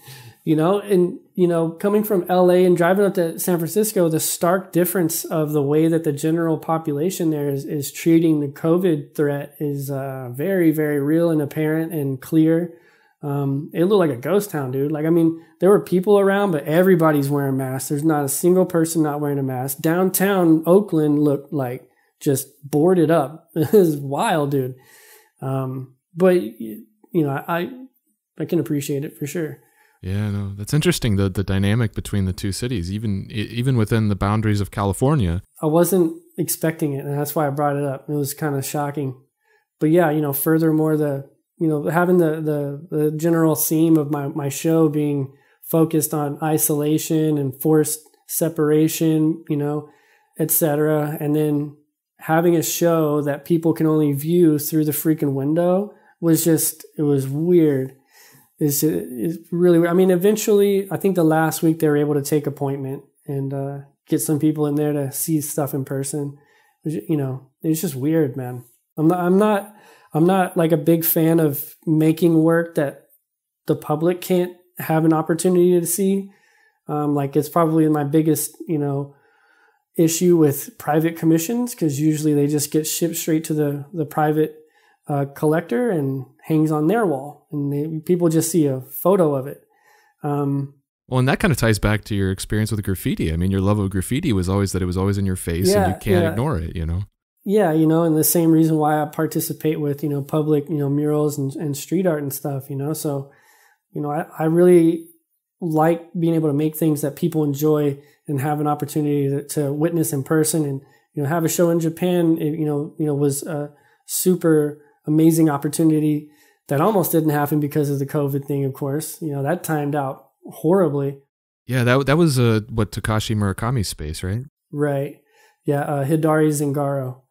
you know? And you know coming from la and driving up to san francisco the stark difference of the way that the general population there is, is treating the covid threat is uh, very very real and apparent and clear. Um, it looked like a ghost town dude. Like i mean there were people around but everybody's wearing masks. There's not a single person not wearing a mask. Downtown oakland looked like just boarded up it was wild dude um, but you know i i can appreciate it for sure yeah, no, that's interesting. The the dynamic between the two cities, even even within the boundaries of California. I wasn't expecting it, and that's why I brought it up. It was kind of shocking, but yeah, you know, furthermore, the you know having the the, the general theme of my my show being focused on isolation and forced separation, you know, etc., and then having a show that people can only view through the freaking window was just it was weird is is really. I mean, eventually, I think the last week they were able to take appointment and uh, get some people in there to see stuff in person. You know, it's just weird, man. I'm not. I'm not. I'm not like a big fan of making work that the public can't have an opportunity to see. Um, like it's probably my biggest, you know, issue with private commissions because usually they just get shipped straight to the the private uh, collector and hangs on their wall, and they, people just see a photo of it. Um, well, and that kind of ties back to your experience with graffiti. I mean, your love of graffiti was always that it was always in your face, yeah, and you can't yeah. ignore it. You know. Yeah, you know, and the same reason why I participate with you know public you know murals and, and street art and stuff. You know, so you know I, I really like being able to make things that people enjoy and have an opportunity to, to witness in person and you know have a show in Japan. It, you know, you know was a super amazing opportunity that almost didn't happen because of the COVID thing, of course. You know, that timed out horribly. Yeah, that that was uh, what Takashi Murakami's space, right? Right. Yeah, uh, Hidari Zingaro.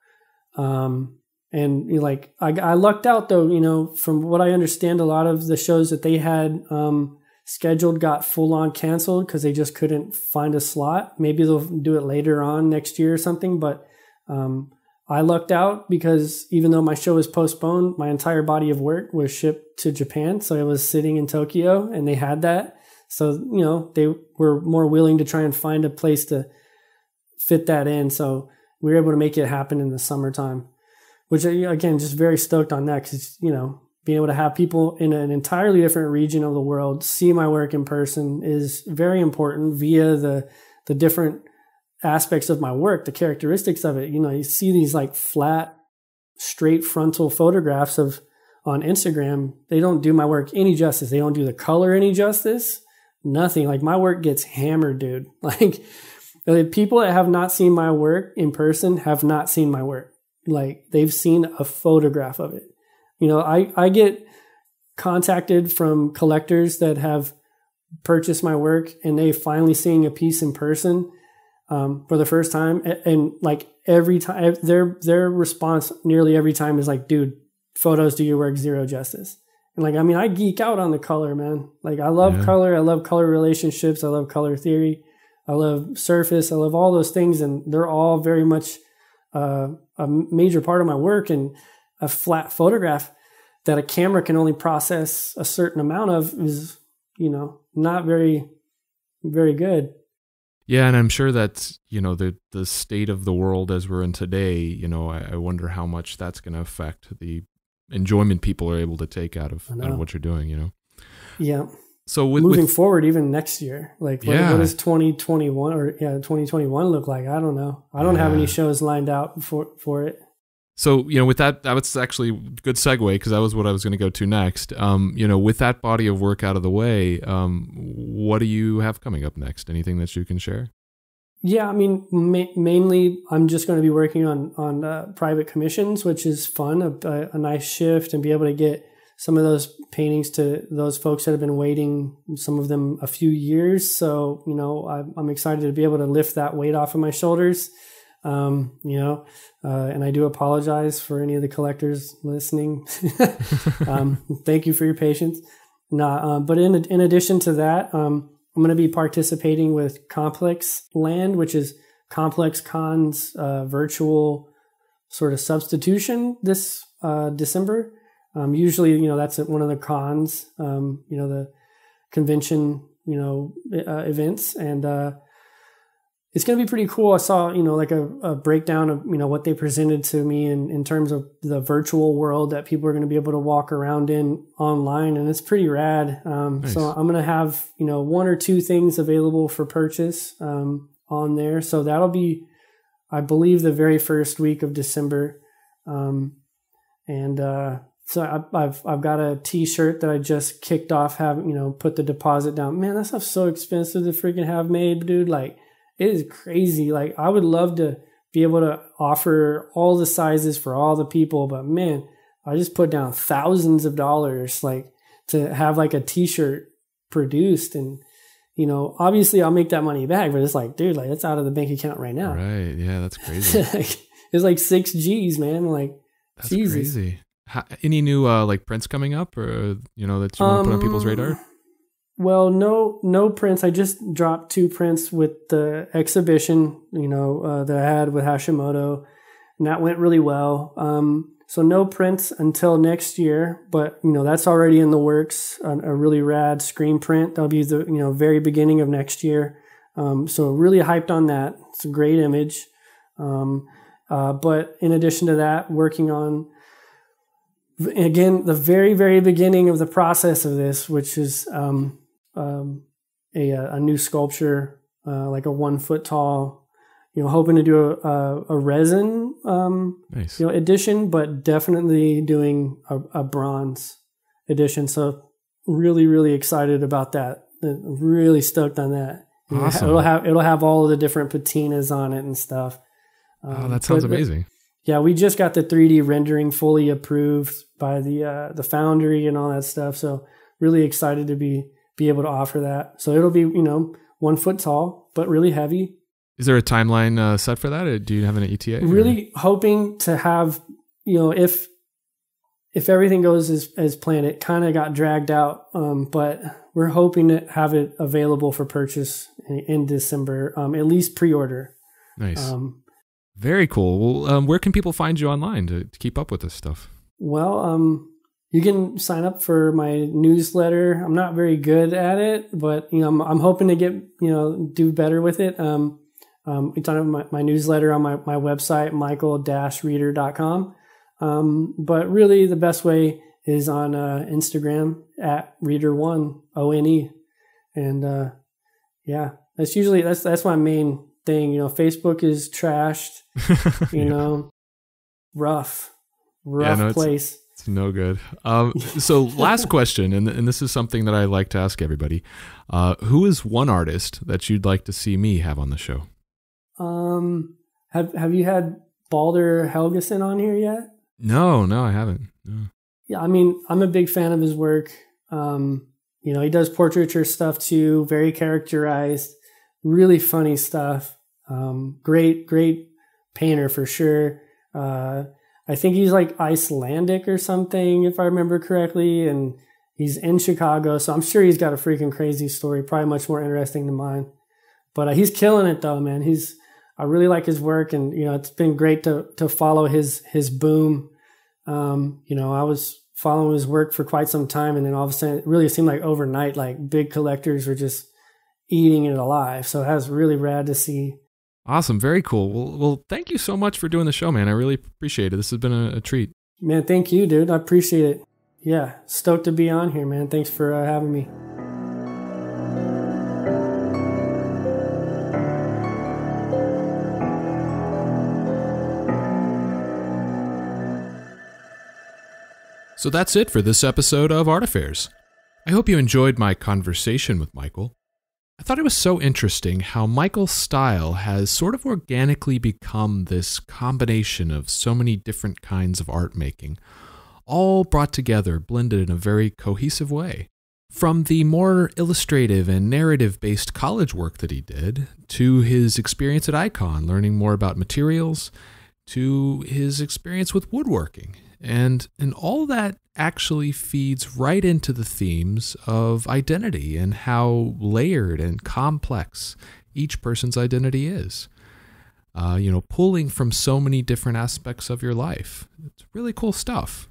Um, and you know, like I, I lucked out though. You know, from what I understand, a lot of the shows that they had um, scheduled got full on canceled because they just couldn't find a slot. Maybe they'll do it later on next year or something. But um, I lucked out because even though my show was postponed, my entire body of work was shipped to Japan. So I was sitting in Tokyo and they had that. So, you know, they were more willing to try and find a place to fit that in. So we were able to make it happen in the summertime, which again, just very stoked on that because, you know, being able to have people in an entirely different region of the world see my work in person is very important via the, the different aspects of my work, the characteristics of it. You know, you see these like flat, straight frontal photographs of on Instagram. They don't do my work any justice. They don't do the color any justice. Nothing. Like my work gets hammered, dude. Like people that have not seen my work in person have not seen my work. Like they've seen a photograph of it. You know, I, I get contacted from collectors that have purchased my work and they finally seeing a piece in person um, for the first time, and, and, like every time their their response nearly every time is like, "Dude, photos do your work zero justice." And like, I mean, I geek out on the color, man. Like, I love Yeah. color. I love color relationships. I love color theory. I love surface. I love all those things, and they're all very much uh, a major part of my work. And a flat photograph that a camera can only process a certain amount of is, you know, not very, very good. Yeah, and I'm sure that you know the the state of the world as we're in today. You know, I, I wonder how much that's going to affect the enjoyment people are able to take out of, out of what you're doing. You know, Yeah. so with, Moving with forward, even next year, like what, Yeah. what does 2021 or yeah, 2021 look like? I don't know. I don't have any shows lined out for, for it. So you know, with that, that was actually good segue because that was what I was going to go to next. Um, you know, with that body of work out of the way, um, what do you have coming up next? Anything that you can share? Yeah, I mean, ma- mainly I'm just going to be working on on uh, private commissions, which is fun, a, a, a nice shift, and be able to get some of those paintings to those folks that have been waiting, some of them a few years. So you know, I'm, I'm excited to be able to lift that weight off of my shoulders. Um, you know, uh, and I do apologize for any of the collectors listening. um, thank you for your patience. Nah, um, but in in addition to that, um, I'm going to be participating with ComplexLand, which is ComplexCon's uh, virtual sort of substitution this uh, December. Um, usually, you know, that's at one of the cons, um, you know, the convention, you know, uh, events, and uh, it's going to be pretty cool. I saw, you know, like a, a breakdown of, you know, what they presented to me in, in terms of the virtual world that people are going to be able to walk around in online. And it's pretty rad. Um, Nice. So I'm going to have, you know, one or two things available for purchase um, on there. So that'll be, I believe, the very first week of December. Um, and uh, so I, I've I've got a T-shirt that I just kicked off, having you know put the deposit down. Man, that stuff's so expensive to freaking have made, dude. Like it is crazy. Like I would love to be able to offer all the sizes for all the people, but man, I just put down thousands of dollars like to have like a T-shirt produced, and you know, obviously I'll make that money back, but it's like, dude, like it's out of the bank account right now. Right? Yeah, that's crazy. it's like six G's, man. Like That's Jesus. crazy. Ha any new uh, like prints coming up, or you know that you want to put on people's radar? Well, no, no prints. I just dropped two prints with the exhibition, you know, uh, that I had with Hashimoto, and that went really well. Um, so no prints until next year, but you know that's already in the works. A, a really rad screen print that'll be the you know very beginning of next year. Um, so really hyped on that. It's a great image. Um, uh, but in addition to that, working on again the very very beginning of the process of this which is um, um, a, a new sculpture uh, like a one foot tall you know hoping to do a, a, a resin um, Nice. you know edition but definitely doing a, a bronze edition so really really excited about that really stoked on that Awesome. it'll have it'll have all of the different patinas on it and stuff Oh, Um, that sounds but amazing. yeah, we just got the 3D rendering fully approved by the uh, the foundry and all that stuff. So really excited to be be able to offer that. So it'll be you know one foot tall, but really heavy. Is there a timeline uh, set for that? Or do you have an ETA? or- Really hoping to have you know if if everything goes as as planned, it kind of got dragged out, um, but we're hoping to have it available for purchase in, in December, um, at least pre order. nice. Um, Very cool. Well, um, where can people find you online to, to keep up with this stuff? Well, um, you can sign up for my newsletter. I'm not very good at it, but you know, I'm, I'm hoping to get you know do better with it. Um, um, it's on my, my newsletter on my, my website, michael-reeder.com. Um, but really, the best way is on uh, Instagram at Reeder One o n e, and uh, yeah, that's usually that's that's my main thing. You know, Facebook is trashed. You Yeah, know, rough, rough no, it's- place. It's no good. Um, so, last question, and, and this is something that I like to ask everybody. Uh, who is one artist that you'd like to see me have on the show? Um, have have you had Baldur Helgason on here yet? No, no, I haven't. No. Yeah, I mean, I'm a big fan of his work. Um, you know, he does portraiture stuff too, very characterized, really funny stuff. Um, great, great painter for sure. Uh, I think he's like Icelandic or something, if I remember correctly, and he's in Chicago. So I'm sure he's got a freaking crazy story, probably much more interesting than mine. But uh, he's killing it though, man. He's I really like his work, and you know it's been great to to follow his his boom. Um, you know, I was following his work for quite some time, and then all of a sudden, it really seemed like overnight, like big collectors were just eating it alive. So that was really rad to see. Awesome, very cool. Well, well, thank you so much for doing the show, man. I really appreciate it. This has been a, a treat. Man, thank you, dude. I appreciate it. Yeah, stoked to be on here, man. Thanks for uh, having me. So that's it for this episode of Art Affairs. I hope you enjoyed my conversation with Michael. I thought it was so interesting how Michael's style has sort of organically become this combination of so many different kinds of art making, all brought together, blended in a very cohesive way. From the more illustrative and narrative based college work that he did, to his experience at Icon, learning more about materials, to his experience with woodworking and and all that actually feeds right into the themes of identity and how layered and complex each person's identity is. Uh, you know, pulling from so many different aspects of your life. It's really cool stuff.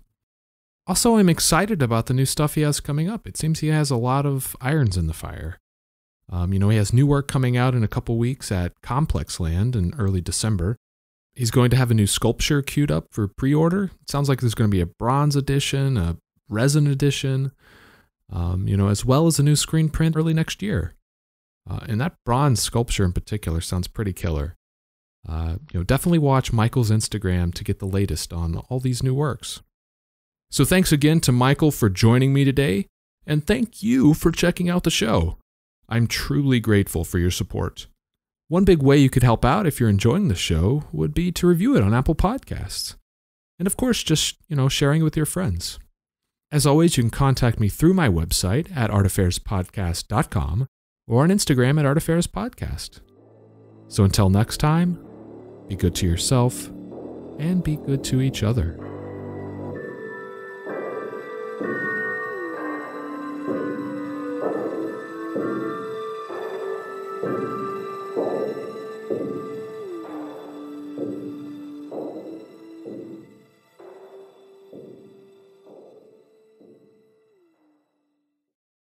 Also, I'm excited about the new stuff he has coming up. It seems he has a lot of irons in the fire. Um, you know, he has new work coming out in a couple weeks at ComplexLand in early December. He's going to have a new sculpture queued up for pre order. It sounds like there's going to be a bronze edition, a resin edition, um, you know, as well as a new screen print early next year. Uh, and that bronze sculpture in particular sounds pretty killer. Uh, you know, definitely watch Michael's Instagram to get the latest on all these new works. So thanks again to Michael for joining me today, and thank you for checking out the show. I'm truly grateful for your support. One big way you could help out if you're enjoying the show would be to review it on Apple Podcasts. And of course, just, you know, sharing it with your friends. As always, you can contact me through my website at artaffairspodcast.com or on Instagram at artaffairspodcast. So until next time, be good to yourself and be good to each other.